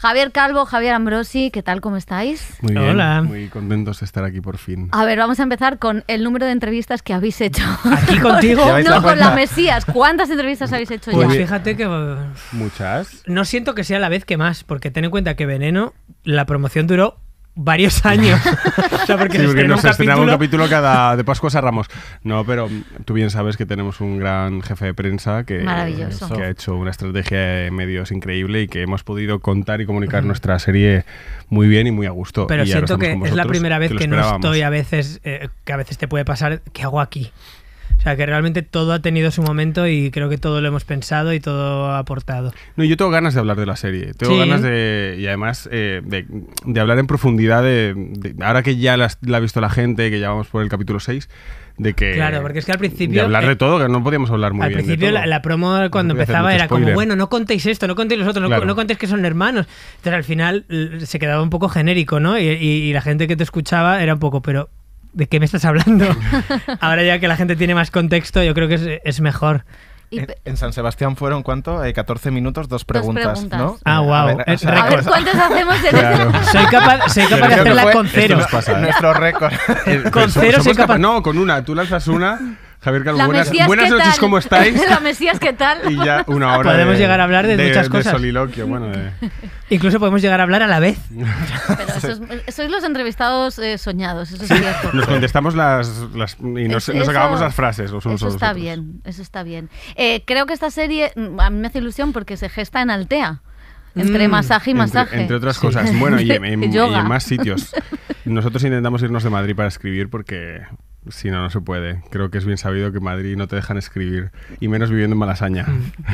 Javier Calvo, Javier Ambrosi, ¿qué tal? ¿Cómo estáis? Muy bien, Hola. muy contentos de estar aquí por fin. A ver, vamos a empezar con el número de entrevistas que habéis hecho. Aquí contigo. No, la con la. Mesías. ¿Cuántas entrevistas habéis hecho Pues ya? fíjate que Muchas. no siento que sea la vez que más, porque ten en cuenta que Veneno, la promoción duró varios años. o sea, porque Sí, se porque nos un estrenaba un capítulo. capítulo cada de Pascuas a Ramos. No, pero tú bien sabes que tenemos un gran jefe de prensa que, Maravilloso. que ha hecho una estrategia de medios increíble y que hemos podido contar y comunicar nuestra serie muy bien y muy a gusto. Pero Y siento que es la primera vez que no estoy a veces, eh, que a veces te puede pasar, ¿qué hago aquí? O sea, que realmente todo ha tenido su momento y creo que todo lo hemos pensado y todo ha aportado. No, yo tengo ganas de hablar de la serie. Tengo Sí. ganas de. Y además eh, de, de hablar en profundidad de, de- Ahora que ya la, ha visto la gente, que ya vamos por el capítulo 6, de que. Claro, porque es que al principio, De hablar eh, de todo, que no podíamos hablar muy Al bien. de principio todo. la, la promo cuando empezaba era como, bueno, no contéis esto, no contéis los otros, no, Claro. no contéis que son hermanos. Entonces al final se quedaba un poco genérico, ¿no? Y, y- y la gente que te escuchaba era un poco, pero ¿de qué me estás hablando? Ahora ya que la gente tiene más contexto, yo creo que es, es mejor. En, San Sebastián fueron, ¿cuánto? Eh, 14 minutos, dos preguntas, preguntas. ¿no? Ah, A guau, ver, es sea, a ver. ¿cuántas hacemos en Claro. Soy capaz, soy capaz de hacerla fue- con cero. pasa, ¿eh? Nuestro récord. Eh, Con cero soy capaz- capa- No, con una. Tú lanzas una. Javier Calvo, buenas, Mesías, buenas ¿qué noches, tal? ¿cómo estáis? la Mesías, ¿qué tal? Y ya una hora. Podemos de- llegar a hablar de muchas cosas. De soliloquio, bueno. de- Incluso podemos llegar a hablar a la vez. Pero eso es- sois los entrevistados eh, soñados, eso es cierto. Nos contestamos las. las- y nos, Es- nos eso- acabamos las frases los unos Eso está otros. bien, eso está bien. Eh, creo que esta serie mm, a mí me hace ilusión porque se gesta en Altea. Entre Mm, masaje y Entre- masaje. Entre, otras cosas. Bueno, y en, en- y en más sitios. Nosotros intentamos irnos de Madrid para escribir porque si no, no se puede. Creo que es bien sabido que en Madrid no te dejan escribir, y menos viviendo en Malasaña.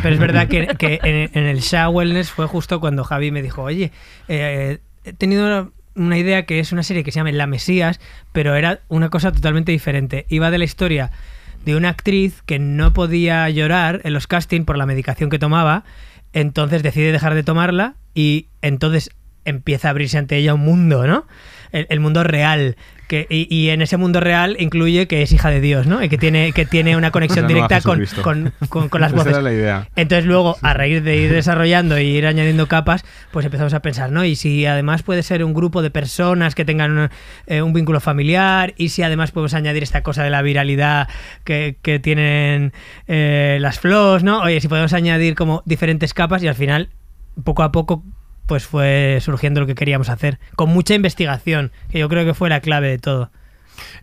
Pero es verdad que, que en, el Sha Wellness fue justo cuando Javi me dijo, oye, eh, he tenido una idea que es una serie que se llama La Mesías, pero era una cosa totalmente diferente. Iba de la historia de una actriz que no podía llorar en los castings por la medicación que tomaba, entonces decide dejar de tomarla y entonces empieza a abrirse ante ella un mundo, ¿no? El mundo real. Que, y, y en ese mundo real incluye que es hija de Dios, ¿no? Y que tiene, que tiene una conexión directa con, con, con- con las Esa voces. era la idea. Entonces luego, a raíz de ir desarrollando y ir añadiendo capas, pues empezamos a pensar, ¿no? Y si además puede ser un grupo de personas que tengan un, eh, un vínculo familiar, y si además podemos añadir esta cosa de la viralidad que, que tienen eh, las flows, ¿no? Oye, si podemos añadir como diferentes capas y al final, poco a poco, pues fue surgiendo lo que queríamos hacer, con mucha investigación, que yo creo que fue la clave de todo.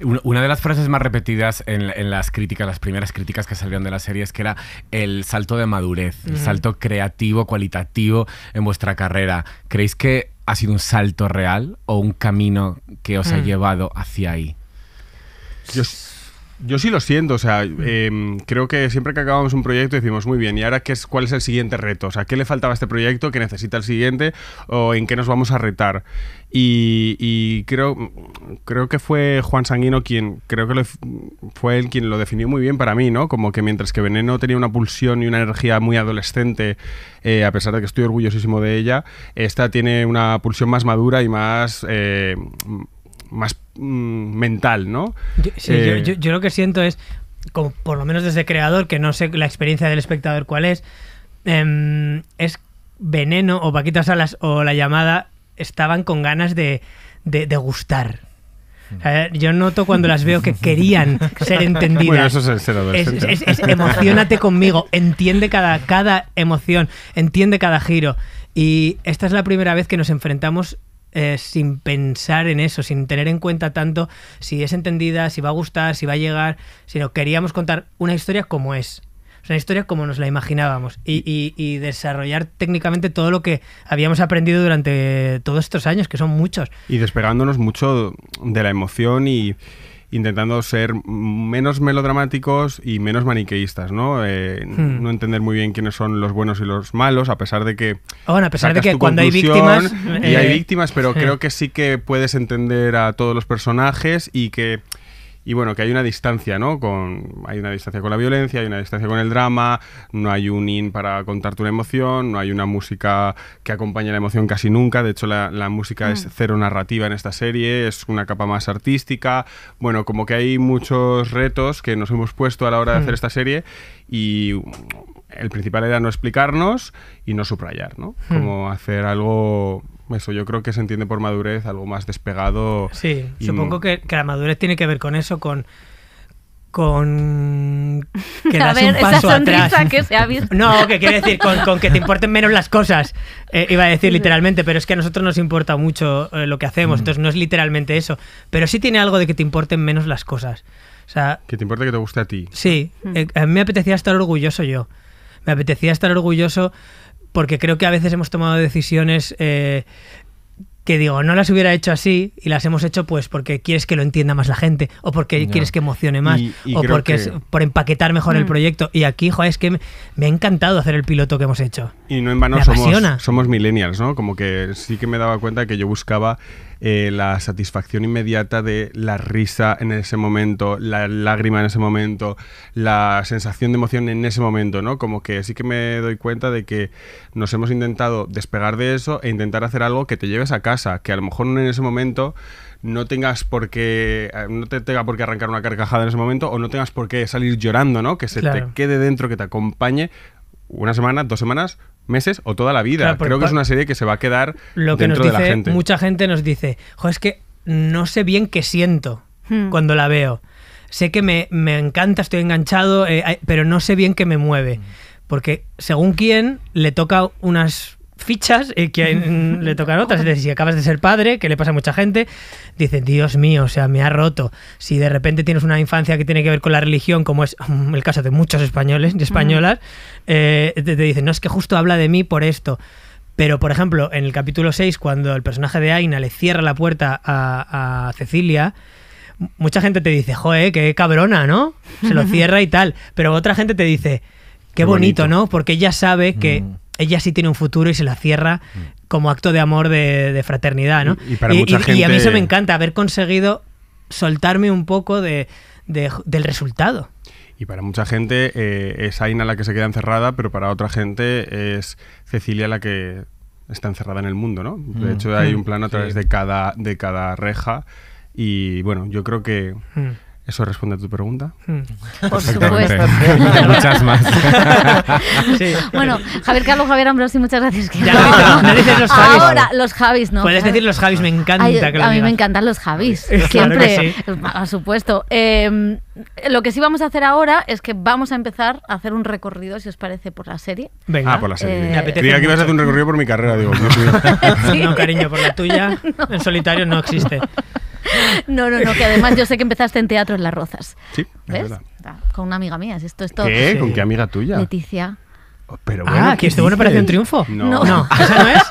Una- Una de las frases más repetidas en, en las críticas, las primeras críticas que salieron de la serie es que era el salto de madurez, el salto creativo, cualitativo en vuestra carrera. ¿Creéis que ha sido un salto real o un camino que os ha Mm. llevado hacia ahí? Yo, yo sí lo siento, o sea, em, creo que siempre que acabamos un proyecto decimos, muy bien, ¿y ahora qué es, cuál es el siguiente reto? O sea, ¿qué le faltaba a este proyecto? ¿Qué necesita el siguiente? ¿O en qué nos vamos a retar? Y, y creo, creo que fue Juan Sanguino quien, creo que lo- fue él quien lo definió muy bien para mí, ¿no? Como que mientras que Veneno tenía una pulsión y una energía muy adolescente, eh, a pesar de que estoy orgullosísimo de ella, esta tiene una pulsión más madura y más... eh, más mm, mental, ¿no? Yo, sí, Eh, yo- yo- yo lo que siento es, como por lo menos desde creador, que no sé la experiencia del espectador cuál es, em, es Veneno o Paquita Salas o La Llamada estaban con ganas de, de- de gustar. O sea, yo noto cuando las veo que querían ser entendidas. Bueno, eso es el ser es- es emocionate conmigo, entiende cada, cada emoción, entiende cada giro. Y esta es la primera vez que nos enfrentamos eh, sin pensar en eso, sin tener en cuenta tanto si es entendida, si va a gustar, si va a llegar, sino queríamos contar una historia como es. Una historia como nos la imaginábamos y- y desarrollar técnicamente todo lo que habíamos aprendido durante todos estos años, que son muchos. Y despegándonos mucho de la emoción y intentando ser menos melodramáticos y menos maniqueístas, ¿no? Eh, Hmm. No entender muy bien quiénes son los buenos y los malos, a pesar de que... Bueno, a pesar de que cuando hay víctimas... Y hay eh, víctimas, pero creo que sí que puedes entender a todos los personajes y que... Y bueno, que hay una distancia, ¿no? Con, hay una distancia con la violencia, hay una distancia con el drama, no hay un in para contarte una emoción, no hay una música que acompañe la emoción casi nunca. De hecho, la, la música es cero narrativa en esta serie, es una capa más artística. Bueno, como que hay muchos retos que nos hemos puesto a la hora de Mm. hacer esta serie y el principal era no explicarnos y no subrayar, ¿no? Hmm. Como hacer algo, eso yo creo que se entiende por madurez, algo más despegado. Sí, y- supongo que, que la madurez tiene que ver con eso, con. con. que a das ver, un paso esa sonrisa atrás. que se ha visto. No, que quiere decir con, con que te importen menos las cosas. Eh, iba a decir literalmente, pero es que a nosotros nos importa mucho eh, lo que hacemos, entonces no es literalmente eso. Pero sí tiene algo de que te importen menos las cosas. O sea, Que te importa que te guste a ti. Sí, eh, a mí me apetecía estar orgulloso yo. Me apetecía estar orgulloso porque creo que a veces hemos tomado decisiones eh, que digo, no las hubiera hecho así y las hemos hecho pues porque quieres que lo entienda más la gente o porque quieres que emocione más Y- y o porque que- es por empaquetar mejor el Mm. proyecto. Y aquí, joder, es que me, me ha encantado hacer el piloto que hemos hecho. Y no en vano Me apasiona. somos, somos millennials, ¿no? Como que sí que me daba cuenta que yo buscaba eh, la satisfacción inmediata de la risa en ese momento, la lágrima en ese momento, la sensación de emoción en ese momento, ¿no? Como que sí que me doy cuenta de que nos hemos intentado despegar de eso e intentar hacer algo que te lleves a casa, que a lo mejor en ese momento no tengas por qué eh, no te tenga por qué arrancar una carcajada en ese momento o no tengas por qué salir llorando, ¿no? Que se Claro. te quede dentro, que te acompañe una semana, dos semanas, meses o toda la vida. Claro, Creo que es una serie que se va a quedar Lo que nos dentro de la gente. mucha gente nos dice, jo, es que no sé bien qué siento Hmm. cuando la veo. Sé que me, me encanta, estoy enganchado, eh, pero no sé bien qué me mueve. Porque según quién le toca unas fichas y quien le tocan otras. Es decir, si acabas de ser padre, que le pasa a mucha gente, dicen, Dios mío, o sea, me ha roto. Si de repente tienes una infancia que tiene que ver con la religión, como es mm, el caso de muchos españoles y españolas, eh, te, te dicen, no, es que justo habla de mí por esto. Pero, por ejemplo, en el capítulo 6, cuando el personaje de Aina le cierra la puerta a, a Cecilia, mucha gente te dice, joe, qué cabrona, ¿no? Se lo cierra y tal. Pero otra gente te dice, qué, Qué bonito, bonito. ¿no? Porque ella sabe que Mm. Ella sí tiene un futuro y se la cierra como acto de amor, de, de fraternidad, ¿no? Y- y para mucha y a mí eso me encanta, haber conseguido soltarme un poco de, de- del resultado. Y para mucha gente eh, es Aina la que se queda encerrada, pero para otra gente es Cecilia la que está encerrada en el mundo, ¿no? De Mm. hecho, hay Mm. un plano a través Sí. de cada, de cada reja. Y bueno, yo creo que Mm, eso responde a tu pregunta. mm. Por supuesto. Muchas más. Sí. Bueno, Javier Carlos, Javier Ambrosi, muchas gracias. que Ya no dices- no dices los Javis. Ahora, los Javis, ¿no? Puedes decir los Javis, me encanta Ay, que a mí me encantan los Javis. Claro Siempre, que sí. por supuesto. Eh, lo que sí vamos a hacer ahora es que vamos a empezar a hacer un recorrido, si os parece, por la serie. Venga. Ah, por la serie. Eh, Me apetece Creía que ibas a hacer un recorrido por mi carrera, digo. Mío. No, cariño, por la tuya, en solitario no existe. No, no, no, que además yo sé que empezaste en teatro en Las Rozas. Sí, es ¿Ves? verdad. Ah, Con una amiga mía. si Esto es todo. ¿Qué? ¿Con qué amiga tuya? Leticia. Oh, Pero ah, bueno, que ¿qué estuvo en? Operación Triunfo. No. No, esa no es.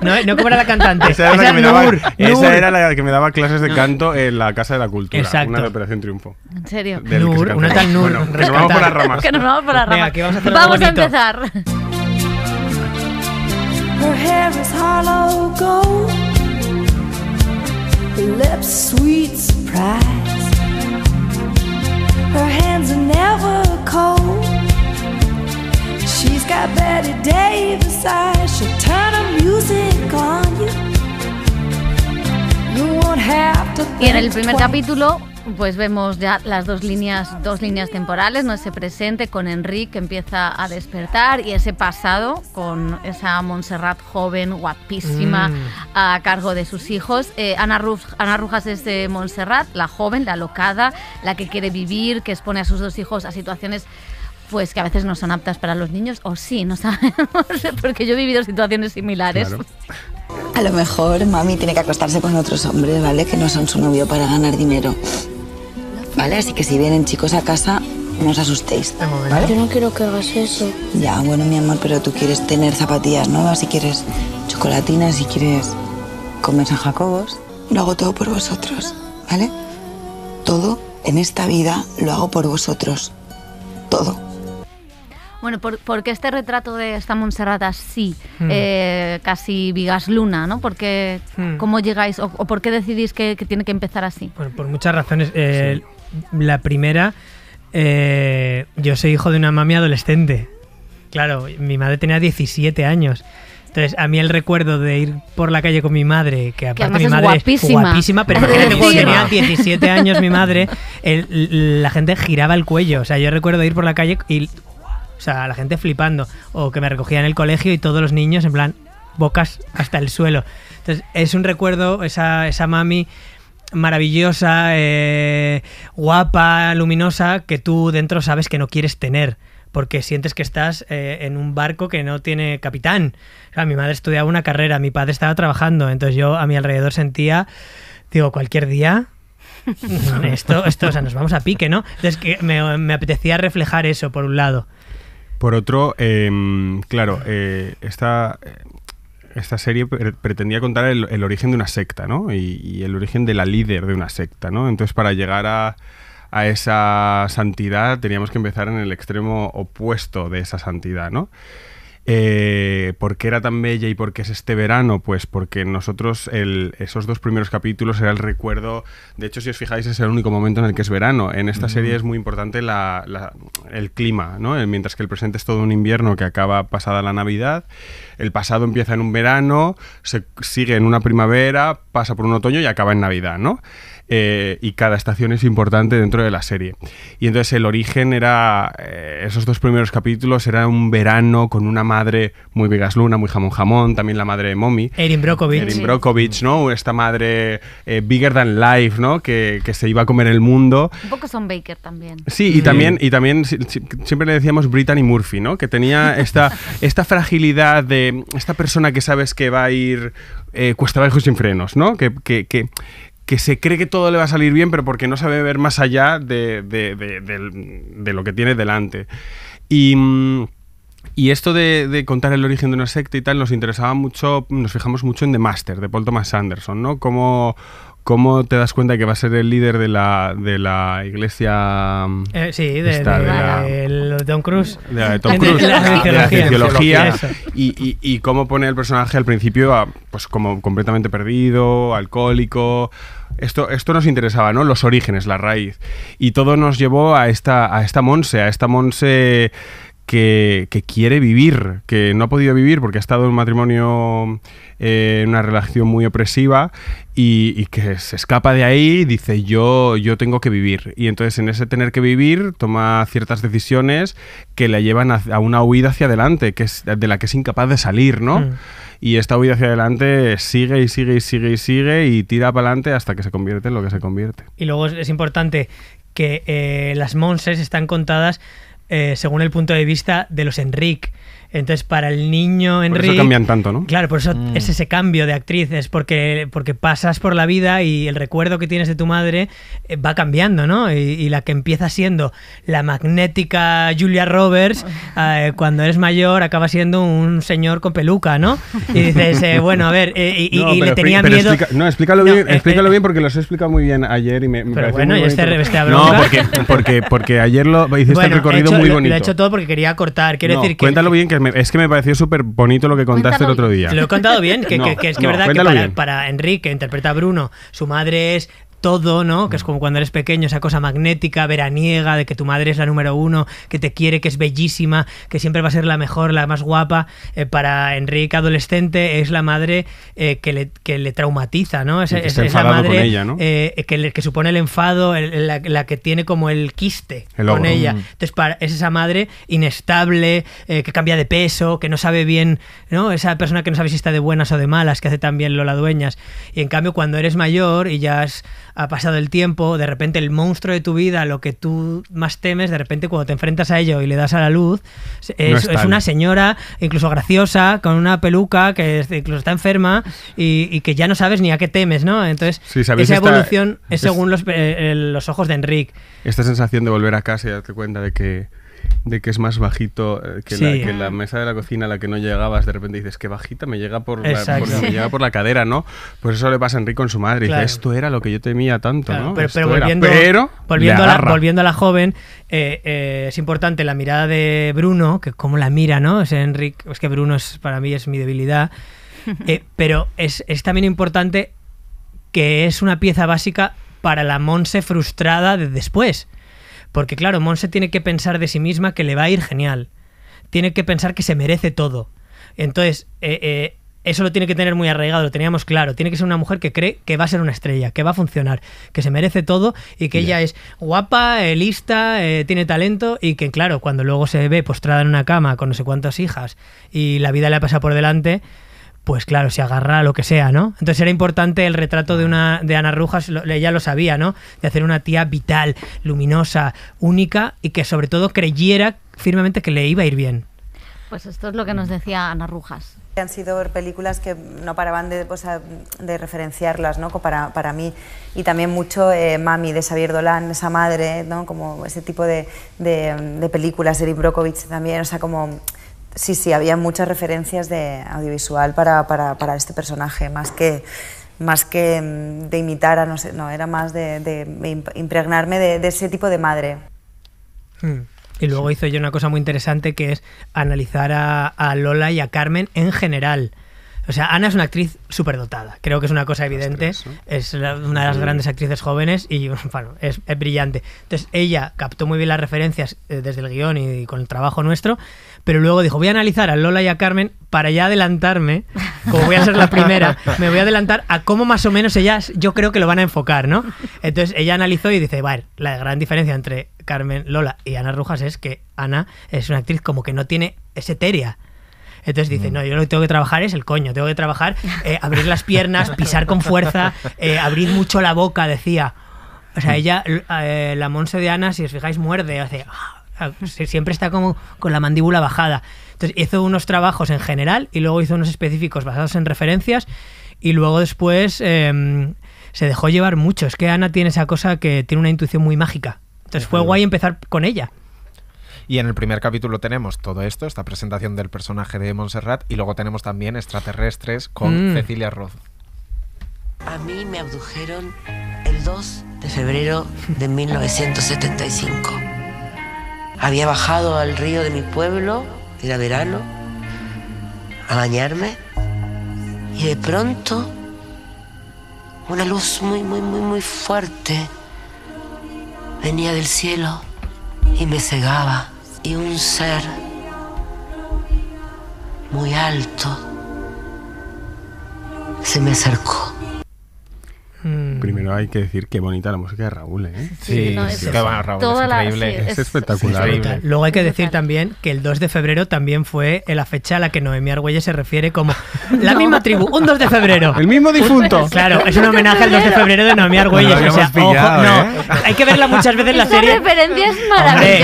No, no como era la cantante. Esa era, la Esa que me daba, Nur, esa Nur. era la que me daba clases de canto en la Casa de la Cultura. Exacto. Una de Operación Triunfo. En serio. Del que Nur, una tal Nur, Bueno, que nos vamos por las ramas. Que nos vamos por las Venga, ramas. que vamos a hacer Vamos a empezar. Her hair is hollow gold, her lips sweet surprise. Her hands are never cold. She's got Betty Davis eyes. She'll turn her music on you. You won't have to Y en el primer capítulo, pues vemos ya las dos líneas, dos líneas temporales, ¿no? Ese presente con Enrique que empieza a despertar y ese pasado con esa Montserrat joven, guapísima, Mm. a cargo de sus hijos. Eh, Ana, Ruf- Ana Rujas es de Montserrat, la joven, la alocada, la que quiere vivir, que expone a sus dos hijos a situaciones pues que a veces no son aptas para los niños, o sí, no sabemos, porque yo he vivido situaciones similares. Claro. A lo mejor mami tiene que acostarse con otros hombres, ¿vale? Que no son su novio para ganar dinero. ¿Vale? Así que si vienen chicos a casa, no os asustéis. Yo no quiero que hagas eso. Ya, bueno, mi amor, pero tú quieres tener zapatillas nuevas, si quieres chocolatinas, si quieres comer San Jacobos. Lo hago todo por vosotros, ¿vale? Todo en esta vida lo hago por vosotros. Todo. Bueno, por- porque este retrato de esta Montserrat así, Hmm. eh, casi Vigas Luna, ¿no? Porque, Hmm. ¿Cómo llegáis o, o por qué decidís que, que tiene que empezar así? Bueno, por muchas razones. Eh, La primera, eh, yo soy hijo de una mami adolescente. Claro, mi madre tenía 17 años. Entonces, a mí el recuerdo de ir por la calle con mi madre, que aparte mi es madre guapísima. guapísima, pero imagínate cuando tenía decirlo. 17 años mi madre, el- la gente giraba el cuello. O sea, yo recuerdo ir por la calle y sea, la gente flipando. O que me recogía en el colegio y todos los niños en plan bocas hasta el suelo. Entonces, es un recuerdo, esa, esa mami maravillosa, eh, guapa, luminosa, que tú dentro sabes que no quieres tener. Porque sientes que estás eh, en un barco que no tiene capitán. O sea, mi madre estudiaba una carrera, mi padre estaba trabajando. Entonces yo a mi alrededor sentía, digo, cualquier día esto, esto, o sea, nos vamos a pique, ¿no? Entonces que me, me apetecía reflejar eso, por un lado. Por otro, em, claro, eh, esta, esta serie pre- pretendía contar el, el origen de una secta, ¿no? Y, y el origen de la líder de una secta, ¿no? Entonces, para llegar a, a esa santidad, teníamos que empezar en el extremo opuesto de esa santidad, ¿no? Eh, ¿Por qué era tan bella y por qué es este verano? Pues porque nosotros el- esos dos primeros capítulos era el recuerdo, de hecho si os fijáis es el único momento en el que es verano. En esta serie es muy importante la- la- el clima, ¿no? Eh, mientras que el presente es todo un invierno que acaba pasada la Navidad, el pasado empieza en un verano, se sigue en una primavera, pasa por un otoño y acaba en Navidad, ¿no? Eh, y cada estación es importante dentro de la serie. Y entonces el origen era, eh, esos dos primeros capítulos, era un verano con una madre muy Vegas Luna, muy jamón jamón, también la madre de Mommy. Erin Brockovich. Erin Brockovich, ¿no? Esta madre eh, bigger than life, ¿no? Que, que se iba a comer el mundo. Un poco Son Baker también. Sí, y también, y también si- si- siempre le decíamos Brittany Murphy, ¿no? Que tenía esta, esta fragilidad de esta persona que sabes que va a ir eh, cuesta abajo sin frenos, ¿no? Que, que, que, que se cree que todo le va a salir bien, pero porque no sabe ver más allá de, de- lo que tiene delante. Y. mm, y esto de, de contar el origen de una secta y tal nos interesaba mucho, nos fijamos mucho en The Master, de Paul Thomas Anderson, ¿no? Cómo, cómo te das cuenta que va a ser el líder de la, de la iglesia... mm, Eh, sí, de, esta, de- de la- el Tom Cruise. de la Tom Cruise, cienciología. y, y- y cómo pone el personaje al principio a, pues como completamente perdido, alcohólico. Esto, esto nos interesaba, ¿no? Los orígenes, la raíz. Y todo nos llevó a esta, a esta Monse, a esta Monse que, que quiere vivir, que no ha podido vivir porque ha estado en un matrimonio, eh, en una relación muy opresiva y, y que se escapa de ahí y dice yo, yo tengo que vivir. Y entonces en ese tener que vivir toma ciertas decisiones que la llevan a, a una huida hacia adelante, que es de la que es incapaz de salir, ¿no? Mm. Y esta huida hacia adelante sigue y sigue y sigue y sigue y tira para adelante hasta que se convierte en lo que se convierte. Y luego es, es importante que eh, las Monses están contadas eh, según el punto de vista de los Enric. Entonces, para el niño Por Enric. eso cambian tanto, ¿no? Claro, por eso Mm. es ese cambio de actriz, es porque, porque pasas por la vida y el recuerdo que tienes de tu madre eh, va cambiando, ¿no? Y, y la que empieza siendo la magnética Julia Roberts, eh, cuando eres mayor acaba siendo un señor con peluca, ¿no? Y dices, eh, bueno, a ver, eh, y, No, y le pero tenía miedo. explica- no, explícalo No, bien, eh, explícalo eh, bien porque los he explicado muy bien ayer y me, me Pero bueno, muy y este- este No, porque, porque, porque ayer lo hiciste Bueno, el recorrido he hecho- muy lo- bonito. Lo he hecho todo porque quería cortar. Quiero No, decir que. cuéntalo bien, que me- es que me pareció súper bonito lo que contaste Cuéntalo el otro día. Lo he contado bien, que, No, que- que es que no, verdad que para, para Enrique, que interpreta a Bruno, su madre es todo, ¿no? Que es como cuando eres pequeño, esa cosa magnética, veraniega, de que tu madre es la número uno, que te quiere, que es bellísima, que siempre va a ser la mejor, la más guapa. Eh, para Enrique, adolescente, es la madre eh, que, le, que le traumatiza, ¿no? Es, Y que es- está es la enfadado madre con ella, ¿no? eh, que, le- que supone el enfado, el- la, la que tiene como el quiste El con ella. Mm. Entonces, para, es esa madre inestable, eh, que cambia de peso, que no sabe bien, ¿no? Esa persona que no sabe si está de buenas o de malas, que hace también Lola Dueñas. Y en cambio, cuando eres mayor y ya has, ha pasado el tiempo, de repente el monstruo de tu vida, lo que tú más temes, de repente cuando te enfrentas a ello y le das a la luz, es, No una señora, incluso graciosa, con una peluca, que incluso está enferma y, y que ya no sabes ni a qué temes, ¿no? Entonces, Sí, ¿sabéis esa esta- evolución es es- según los, eh, los ojos de Enrique. Esta sensación de volver a casa y darte cuenta de que, de que es más bajito eh, que, Sí. la, que la mesa de la cocina a la que no llegabas, de repente dices, que bajita me llega por la, por- me llega por la cadera, ¿no? Pues eso le pasa a Enrique con su madre. Claro. Dice, esto era lo que yo temía tanto, Claro, ¿no? pero, Esto pero era". volviendo, Pero volviendo, a la, volviendo a la joven, eh, eh, es importante la mirada de Bruno, que cómo la mira, ¿no? Es Enric, es que Bruno es, para mí es mi debilidad. Eh, pero es, es también importante que es una pieza básica para la Monse frustrada de después. Porque claro, Monse tiene que pensar de sí misma que le va a ir genial. Tiene que pensar que se merece todo. Entonces, eh, eh, eso lo tiene que tener muy arraigado, lo teníamos claro. Tiene que ser una mujer que cree que va a ser una estrella, que va a funcionar, que se merece todo y que ella es guapa, eh, lista, eh, tiene talento y que, claro, cuando luego se ve postrada en una cama con no sé cuántas hijas y la vida le ha pasado por delante, pues claro, se agarra a lo que sea, ¿no? Entonces era importante el retrato de una de Ana Rujas, lo- ella lo sabía, ¿no? De hacer una tía vital, luminosa, única y que sobre todo creyera firmemente que le iba a ir bien. Pues esto es lo que nos decía Ana Rujas. Han sido películas que no paraban de, pues, de referenciarlas ¿no? Para, para mí y también mucho eh, Mami de Xavier Dolan, esa madre, ¿no? como ese tipo de, de, de películas, Erin Brockovich también, o sea, como... Sí, sí, había muchas referencias de audiovisual para, para, para este personaje, más que, más que mm, de imitar a no sé, no, era más de, de imp- impregnarme de, de ese tipo de madre. Mm. Y luego hizo yo una cosa muy interesante que es analizar a, a Lola y a Carmen en general. O sea, Ana es una actriz superdotada. Creo que es una cosa evidente. Es la- una de las grandes actrices jóvenes y bueno, es, es brillante. Entonces, ella captó muy bien las referencias eh, desde el guion y, con el trabajo nuestro. Pero luego dijo, voy a analizar a Lola y a Carmen para ya adelantarme, como voy a ser la primera, me voy a adelantar a cómo más o menos ellas yo creo que lo van a enfocar, ¿no? Entonces ella analizó y dice, vale, la gran diferencia entre Carmen, Lola y Ana Rujas es que Ana es una actriz como que no tiene es etérea. Entonces dice, no, yo lo que tengo que trabajar es el coño, tengo que trabajar, eh, abrir las piernas, pisar con fuerza, eh, abrir mucho la boca, decía. O sea, ella, eh, la Monse de Ana, si os fijáis, muerde, hace... ah, Siempre está como con la mandíbula bajada. Entonces hizo unos trabajos en general y luego hizo unos específicos basados en referencias y luego después eh, se dejó llevar mucho. Es que Ana tiene esa cosa que tiene una intuición muy mágica. Entonces fue guay empezar con ella. Y en el primer capítulo tenemos todo esto, esta presentación del personaje de Montserrat, y luego tenemos también extraterrestres con Mm. Cecilia Roth. A mí me abdujeron el 2 de febrero de 1975. Había bajado al río de mi pueblo, era verano, a bañarme y de pronto una luz muy, muy, muy, muy fuerte venía del cielo y me cegaba y un ser muy alto se me acercó. Mm. Primero hay que decir qué bonita la música de Raúl, ¿eh? Sí, no, sí, es- qué va, Raúl, toda es la- increíble. sí, Es espectacular. increíble. Luego hay que Brutal. decir también que el 2 de febrero también fue la fecha a la que Noemí Argüelles se refiere como la No. misma tribu, un 2 de febrero. El mismo difunto. Claro, es un homenaje al 2 de febrero de Noemí Argüelles. No o sea, pillado, ojo, no, ¿eh? hay que verla muchas veces la Esa serie. referencia es Hombre,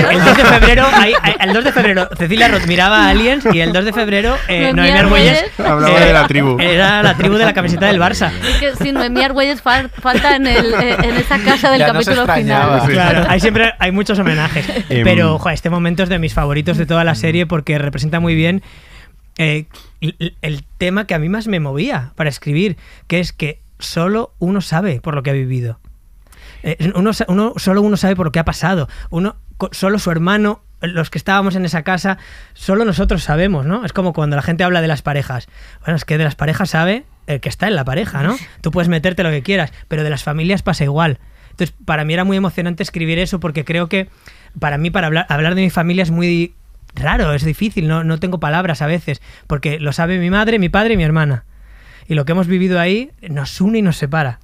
maravillosa. el 2 de febrero, hay- hay- el 2 de febrero Cecilia Roth miraba a Aliens y el 2 de febrero eh, Noemí Argüelles. Hablaba de la tribu. Era la tribu de la camiseta del Barça. Es que si Noemí Argüelles fal- falta en, el, eh, en esa casa del Ya capítulo final. Sí. Claro, hay siempre hay muchos homenajes. Em. Pero, este momento es de mis favoritos de toda la serie porque representa muy bien eh, el, el tema que a mí más me movía para escribir, que es que solo uno sabe por lo que ha vivido. Eh, uno, sa- uno- solo uno sabe por lo que ha pasado. Uno, solo su hermano, los que estábamos en esa casa, solo nosotros sabemos, ¿no? Es como cuando la gente habla de las parejas. Bueno, es que de las parejas sabe el que está en la pareja, ¿no? Tú puedes meterte lo que quieras, pero de las familias pasa igual. Entonces, para mí era muy emocionante escribir eso porque creo que para mí, para hablar, hablar de mi familia es muy raro, es difícil, no, no tengo palabras a veces, porque lo sabe mi madre, mi padre y mi hermana. Y lo que hemos vivido ahí nos une y nos separa.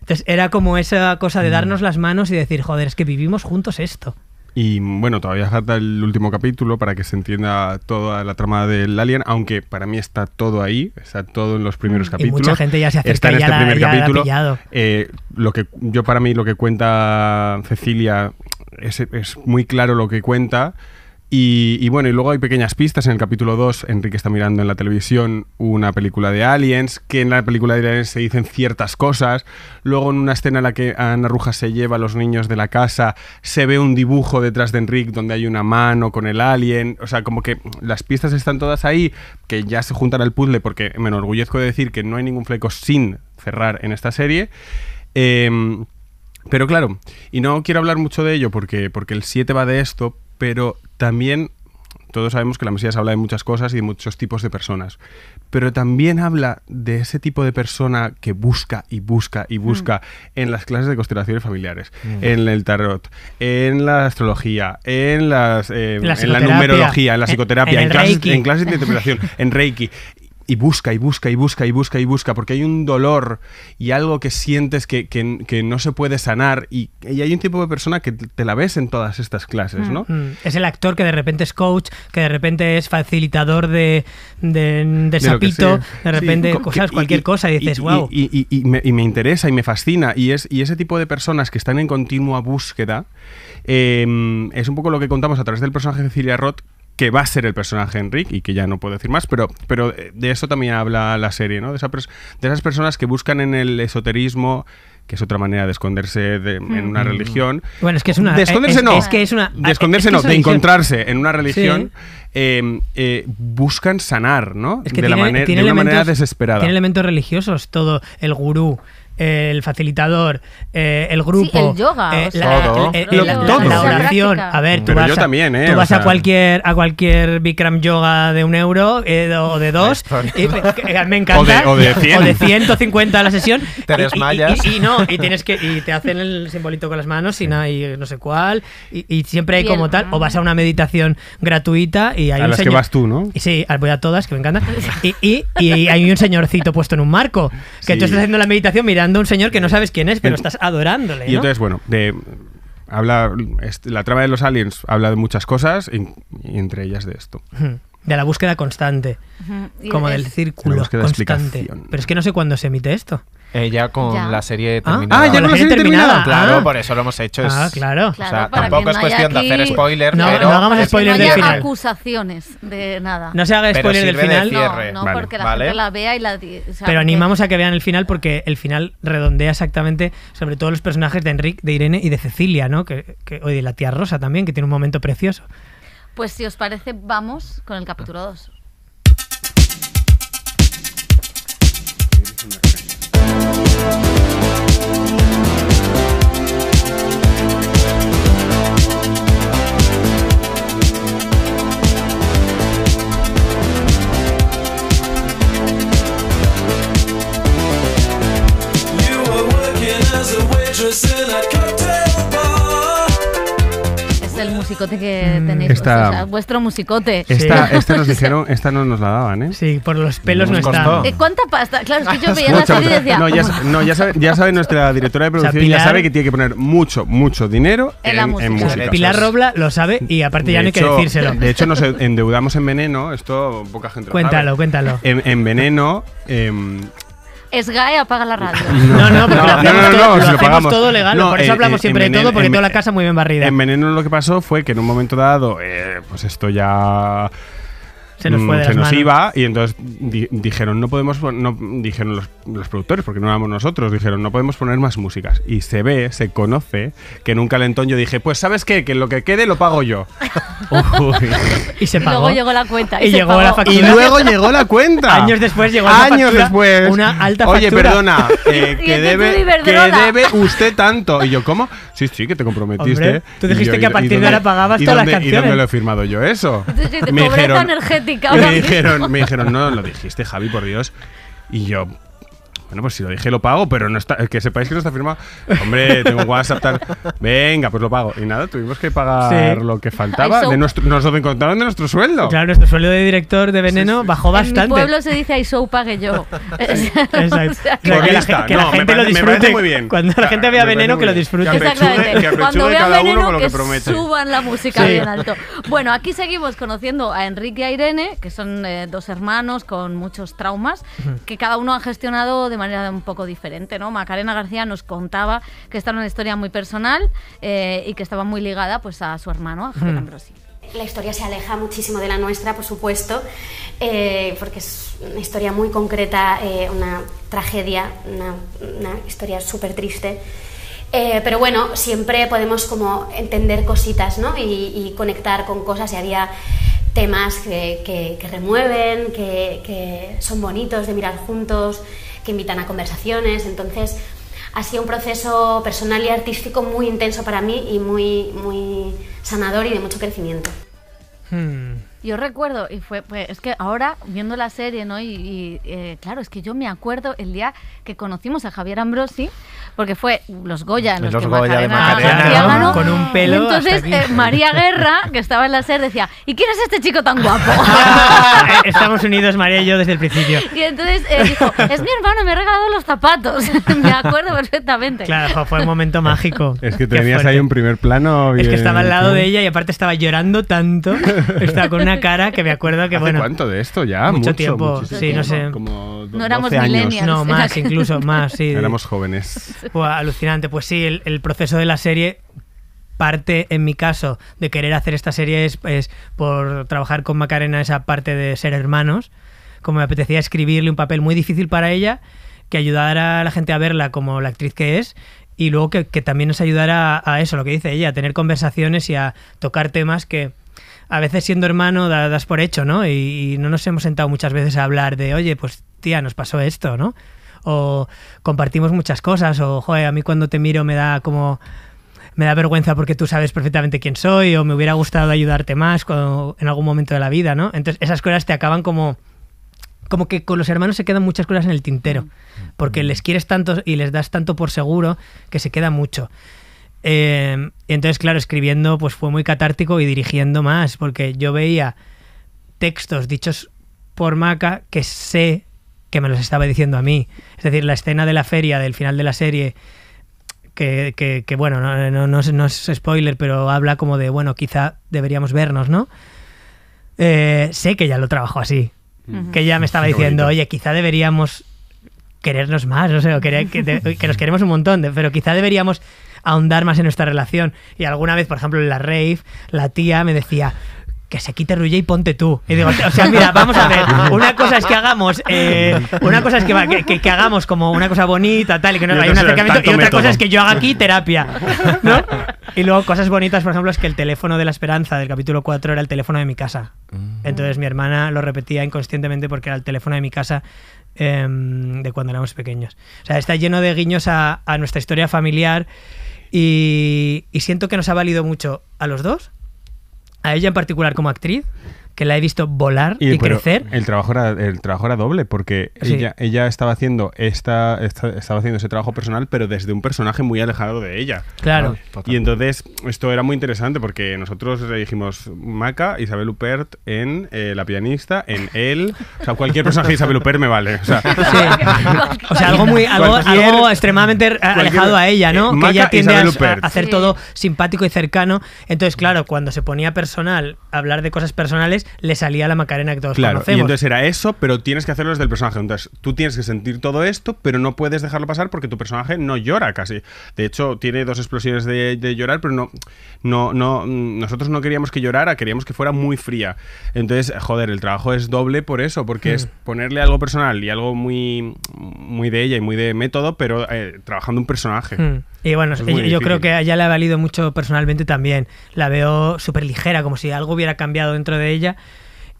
Entonces era como esa cosa de darnos las manos y decir, joder, es que vivimos juntos esto. Y bueno, todavía falta el último capítulo para que se entienda toda la trama del Alien, aunque para mí está todo ahí, está todo en los primeros Y capítulos. mucha gente ya se acerca está en y ya este la- primer ya capítulo. Eh, lo que yo para mí lo que cuenta Cecilia es, es muy claro lo que cuenta. Y, bueno, y luego hay pequeñas pistas. En el capítulo 2, Enrique está mirando en la televisión una película de aliens, que en la película de aliens se dicen ciertas cosas. Luego en una escena en la que Ana Ruja se lleva a los niños de la casa, se ve un dibujo detrás de Enrique donde hay una mano con el alien. O sea, como que las pistas están todas ahí, que ya se juntan al puzzle, porque me enorgullezco de decir que no hay ningún fleco sin cerrar en esta serie. Em, pero claro, y no quiero hablar mucho de ello porque, porque el 7 va de esto, pero también todos sabemos que la Mesías habla de muchas cosas y de muchos tipos de personas. Pero también habla de ese tipo de persona que busca y busca y busca en las clases de constelaciones familiares, en el tarot, en la astrología, en, las, eh, La en la numerología, en la psicoterapia, en en, el clases, Reiki. en clases de interpretación, en Reiki. Y busca y busca y busca y busca y busca, porque hay un dolor y algo que sientes que, que- que no se puede sanar y, y hay un tipo de persona que te la ves en todas estas clases, ¿no? Mm, Es el actor que de repente es coach, que de repente es facilitador de, de, de sapito, de Sí, repente co- cosas, y- cualquier y- cosa y dices, wow. Y, y- y me, y me interesa y me fascina. Y, es, y ese tipo de personas que están en continua búsqueda eh, es un poco lo que contamos a través del personaje de Cecilia Roth que va a ser el personaje Enric y que ya no puedo decir más, pero, pero de eso también habla la serie, ¿no? De, esa de esas personas que buscan en el esoterismo, que es otra manera de esconderse de- en una Mm. religión. Bueno, es que es una- De esconderse es- no. es que es una- De esconderse es que no, de encontrarse en una religión. eh, eh, buscan sanar, ¿no? Es que de, la tiene, manera- tiene de una manera elementos- desesperada. Tiene elementos religiosos, todo. El gurú, el facilitador, eh, el grupo. el yoga, eh, o la, Todo. Lo- la- la- todo. la oración. A ver, tú Pero vas, yo a, también, ¿eh? tú O vas sea- a cualquier a cualquier Bikram yoga de un euro eh, o de dos. y, me encanta. O de- o de 100. O de 150 la sesión. Te y- y-. Y, y no, y tienes que y te hacen el simbolito con las manos y, nada, y no sé cuál. Y, y siempre hay Bien. como tal. O vas a una meditación gratuita y hay a un las que señor- vas tú, ¿no? y Sí, voy a todas, que me encantan. Y, y- y hay un señorcito puesto en un marco. Que Sí. tú estás haciendo la meditación mirando a un señor que no sabes quién es, pero estás adorándole. Y ¿no? entonces, bueno, de, habla este, la trama de los aliens habla de muchas cosas y, y entre ellas de esto. Ujú. De la búsqueda constante. Como del círculo de constante. Pero es que no sé cuándo se emite esto. Eh, ya con Ya. la serie Ah, terminada. ah, ya con la la serie terminada. Claro, Ah. por eso lo hemos hecho. es- Ah, claro. O sea, Claro, tampoco es cuestión de hacer spoiler, No, pero no hagamos spoiler no del haya final. acusaciones de nada. No se haga Pero spoiler del de final. cierre. No, no, Vale. porque la Vale. gente la vea y la... di- o sea, Pero que- animamos a que vean el final porque el final redondea exactamente sobre todo los personajes de Enrique, de Irene y de Cecilia, ¿no? Que, que, o de la tía Rosa también, que tiene un momento precioso. Pues si os parece, vamos con el capítulo 2. El musicote que Mm. tenéis Esta- vosotros, o sea, vuestro musicote. Esta, esta nos dijeron, esta no nos la daban, ¿eh? Sí, por los pelos no está. Eh, ¿Cuánta pasta? Claro, es que yo veía la serie y decía... no, ya, "Bueno, sa- no, ya sabe, ya sabe nuestra directora de producción, ya Pilar- sabe que tiene que poner mucho, mucho dinero En en, la en música. música. Pilar Robla lo sabe y aparte ya no hay que decírselo. De hecho, nos endeudamos en Veneno, esto poca gente lo Cuéntalo, sabe. cuéntalo. En, en Veneno... em, Esgae apaga la radio. No, no, porque lo No, hacemos, no, no, todo, no, lo si lo hacemos todo legal. No, por eso eh, hablamos eh, siempre de todo, porque en toda la casa muy bien barrida. En Veneno lo que pasó fue que en un momento dado, eh, pues esto ya se nos fue mm, de se las nos manos. iba y entonces di- dijeron no podemos no dijeron los, los productores porque no éramos nosotros dijeron no podemos poner más músicas y se ve se conoce que en un calentón yo dije pues sabes qué que lo que quede lo pago yo. Y se Y pagó. luego llegó la cuenta. Y, Y llegó pagó. la factura. y luego llegó la cuenta Años después llegó esa años factura, después una alta oye factura. perdona eh, que debe que debe usted tanto y yo cómo sí sí que te comprometiste Hombre, tú Y dijiste yo, que a ¿y- y partir de dónde- ahora pagabas y todas las dónde- y canciones? dónde lo he firmado yo eso Tú dijiste, me dijeron, me dijeron, no, lo dijiste, Javi, por Dios. Y yo, bueno, pues si lo dije, lo pago, pero no está, que sepáis que no está firmado. Hombre, tengo WhatsApp, tal. Venga, pues lo pago. Y nada, tuvimos que pagar Sí. lo que faltaba. So- de nuestro, nos lo encontraron de nuestro sueldo. Claro, nuestro sueldo de director de Veneno bajó En mi bastante. pueblo se dice I show pague yo. Exacto. O sea, que la, que No, gente lo disfrute. muy bien. Cuando la gente vea Veneno, que lo disfrute. Exactamente. que Cuando cada uno veneno, con lo que, que promete. suban la música Sí. bien alto. Bueno, aquí seguimos conociendo a Enrique y a Irene, que son eh, dos hermanos con muchos traumas, que cada uno ha gestionado de manera un poco diferente, ¿no? Macarena García nos contaba que esta era una historia muy personal eh, y que estaba muy ligada pues a su hermano, a Javier Ambrosi. La historia se aleja muchísimo de la nuestra, por supuesto, eh, porque es una historia muy concreta, eh, una tragedia, una, una historia súper triste. Eh, pero bueno, siempre podemos como entender cositas ¿no? y, y conectar con cosas y había temas que, que- que remueven, que, que son bonitos de mirar juntos, que invitan a conversaciones. Entonces ha sido un proceso personal y artístico muy intenso para mí y muy, muy sanador y de mucho crecimiento. Hmm. Yo recuerdo, y fue, pues, es que ahora viendo la serie, ¿no? Y, y, eh, claro, es que yo me acuerdo el día que conocimos a Javier Ambrosi, porque fue los Goya en los, Los que Goya de Macarena Macarena, García ¿no? Con un pelo Y entonces hasta aquí. eh, María Guerra, que estaba en la serie, decía, ¿y quién es este chico tan guapo? Estamos unidos, María y yo, desde el principio. y entonces eh, dijo, es mi hermano, me ha regalado los zapatos. me acuerdo perfectamente. Claro, fue un momento mágico. Es que tenías ahí un primer plano. Es que bien- estaba al lado de ella y aparte estaba llorando tanto. Estaba con una cara que me acuerdo que, ¿Hace bueno. cuánto de esto ya? Mucho tiempo, muchísimo sí, no tiempo. sé. Como No éramos 12 años. millennials. No, más, incluso más, sí. Éramos jóvenes. Alucinante. Pues sí, el, el proceso de la serie parte, en mi caso, de querer hacer esta serie es, es por trabajar con Macarena esa parte de ser hermanos. Como me apetecía escribirle un papel muy difícil para ella, que ayudara a la gente a verla como la actriz que es. Y luego que, que también nos ayudara a, a eso, lo que dice ella, a tener conversaciones y a tocar temas que a veces siendo hermano da- das por hecho, ¿no? Y, y no nos hemos sentado muchas veces a hablar de, oye, pues tía, nos pasó esto, ¿no? O compartimos muchas cosas, o, joder, a mí cuando te miro me da como me da vergüenza porque tú sabes perfectamente quién soy o me hubiera gustado ayudarte más cuando- en algún momento de la vida, ¿no? Entonces esas cosas te acaban como como que con los hermanos se quedan muchas cosas en el tintero, porque les quieres tanto y les das tanto por seguro que se queda mucho. Eh, y entonces, claro, escribiendo pues fue muy catártico y dirigiendo más, porque yo veía textos dichos por Maca que sé que me los estaba diciendo a mí. Es decir, la escena de la feria del final de la serie que, que- que, bueno, no, no- no es, no es spoiler, pero habla como de, bueno, quizá deberíamos vernos, ¿no? Eh, sé que ya lo trabajó así. Que ya me estaba diciendo, oye, quizá deberíamos querernos más, no sé, o querer- que, de- que nos queremos un montón, de- pero quizá deberíamos ahondar más en nuestra relación. Y alguna vez, por ejemplo, en la rave, la tía me decía que se quite Rulle y ponte tú. Y digo, o sea, mira, vamos a ver, una cosa es que hagamos, eh, una cosa es que, que, que- que hagamos como una cosa bonita, tal, y que no hay un acercamiento, y otra método. cosa es que yo haga aquí terapia, ¿no? Y luego cosas bonitas, por ejemplo, es que el teléfono de la esperanza del capítulo 4 era el teléfono de mi casa. Entonces mi hermana lo repetía inconscientemente porque era el teléfono de mi casa em, de cuando éramos pequeños. O sea, está lleno de guiños a, a nuestra historia familiar y, y siento que nos ha valido mucho a los dos, a ella en particular como actriz, que la he visto volar y, crecer. El trabajo era, el trabajo era doble, porque Sí. ella, ella estaba haciendo esta, esta- estaba haciendo ese trabajo personal, pero desde un personaje muy alejado de ella. Claro. Y entonces esto era muy interesante porque nosotros le dijimos Maca, Isabel Huppert en eh, La pianista, en él, o sea, cualquier personaje de Isabel Huppert me vale. O sea, O sea, algo muy algo, extremadamente alejado a ella, ¿no? Eh, que ella tiende a, hacer Sí. todo simpático y cercano. Entonces, claro, cuando se ponía personal, hablar de cosas personales, le salía la Macarena que todos Claro, y conocemos. entonces era eso, pero tienes que hacerlo desde el personaje. Entonces tú tienes que sentir todo esto, pero no puedes dejarlo pasar porque tu personaje no llora casi. De hecho, tiene dos explosiones de, de llorar, pero no, no, no, nosotros no queríamos que llorara, queríamos que fuera muy fría. Entonces, joder, el trabajo es doble por eso, porque Hmm. es ponerle algo personal y algo muy, muy de ella y muy de método, pero eh, trabajando un personaje. Mm. Y bueno, yo, creo que a ella le ha valido mucho personalmente también. La veo súper ligera, como si algo hubiera cambiado dentro de ella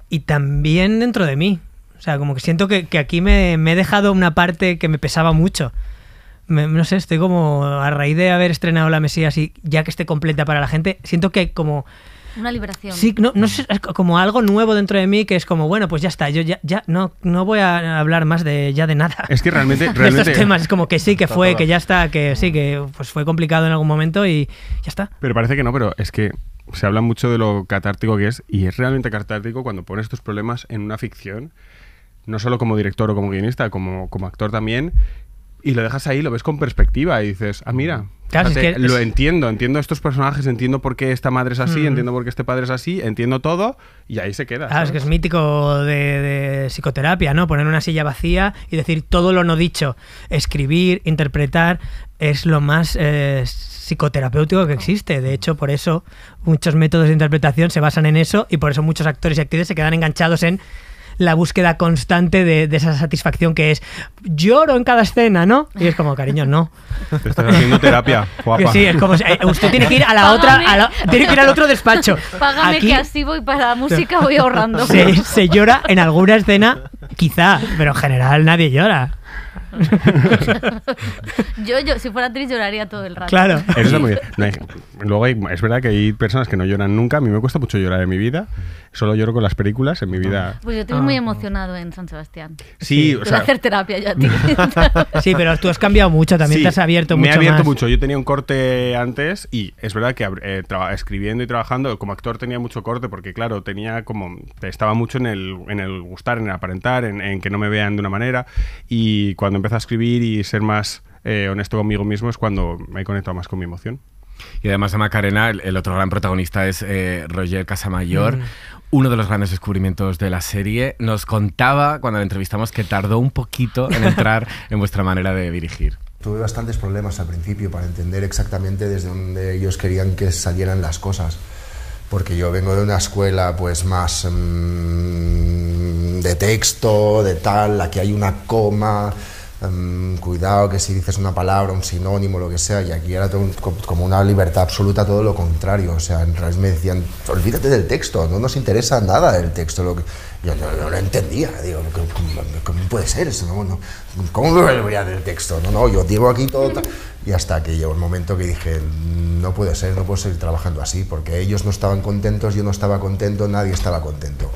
y también dentro de mí. O sea, como que siento que, que aquí me, me he dejado una parte que me pesaba mucho. Me- no sé, estoy como a raíz de haber estrenado La Mesías y ya que esté completa para la gente, siento que hay como... Una liberación. Sí, no, no sé, es como algo nuevo dentro de mí que es como, bueno, pues ya está, yo ya, ya no, no voy a hablar más de ya de nada. Es que realmente, de realmente estos temas, es como que sí, que fue, que ya está, que sí, que pues fue complicado en algún momento y ya está. Pero parece que no, pero es que se habla mucho de lo catártico que es y es realmente catártico cuando pones tus problemas en una ficción, no solo como director o como guionista, como, como actor también, y lo dejas ahí, lo ves con perspectiva y dices, ah, mira, Claro, es que lo es- entiendo, entiendo estos personajes, entiendo por qué esta madre es así, Mm. entiendo por qué este padre es así, entiendo todo y ahí se queda. Claro, es ¿sabes? que es mítico de, de psicoterapia, ¿no? Poner una silla vacía y decir todo lo no dicho. Escribir, interpretar, es lo más eh, psicoterapéutico que existe. De hecho, por eso muchos métodos de interpretación se basan en eso y por eso muchos actores y actrices se quedan enganchados en la búsqueda constante de, de esa satisfacción que es lloro en cada escena, ¿no? Y es como, cariño, no. Te estás haciendo terapia, guapa. Que sí, es como, eh, usted tiene que ir a la otra, a la- tiene que ir al otro despacho. Págame Aquí que así voy para la música, voy ahorrando. se, se llora en alguna escena Quizá, pero en general nadie llora. Yo, yo, si fuera actriz, lloraría todo el rato. Claro. Eso está muy bien. No hay- luego hay- es verdad que hay personas que no lloran nunca. A mí me cuesta mucho llorar en mi vida. Solo lloro con las películas en mi vida. Pues yo te vi muy emocionado en San Sebastián. Sí, o Quiero sea, hacer terapia yo a ti. Sí, pero tú has cambiado mucho, también Sí, te has abierto me mucho he abierto más. mucho. Yo tenía un corte antes y es verdad que eh, traba- escribiendo y trabajando como actor tenía mucho corte porque claro, tenía como estaba mucho en el, en el gustar, en el aparentar, en, en que no me vean de una manera y cuando empecé a escribir y ser más eh, honesto conmigo mismo es cuando me he conectado más con mi emoción. Y además de Macarena, el, el otro gran protagonista es eh, Roger Casamayor. Mm. Uno de los grandes descubrimientos de la serie nos contaba cuando le entrevistamos que tardó un poquito en entrar en vuestra manera de dirigir. Tuve bastantes problemas al principio para entender exactamente desde donde ellos querían que salieran las cosas. Porque yo vengo de una escuela pues más mm, de texto, de tal, aquí hay una coma, mm, cuidado que si dices una palabra, un sinónimo, lo que sea, y aquí era todo como una libertad absoluta, todo lo contrario. O sea, en realidad me decían, olvídate del texto, no nos interesa nada del texto. Lo que... Yo no, lo entendía, digo, ¿cómo, puede ser eso? No, no, ¿Cómo me olvidar del texto? No, no, yo digo aquí todo. Y hasta que llegó el momento que dije, no puede ser, no puedo seguir trabajando así, porque ellos no estaban contentos, yo no estaba contento, nadie estaba contento.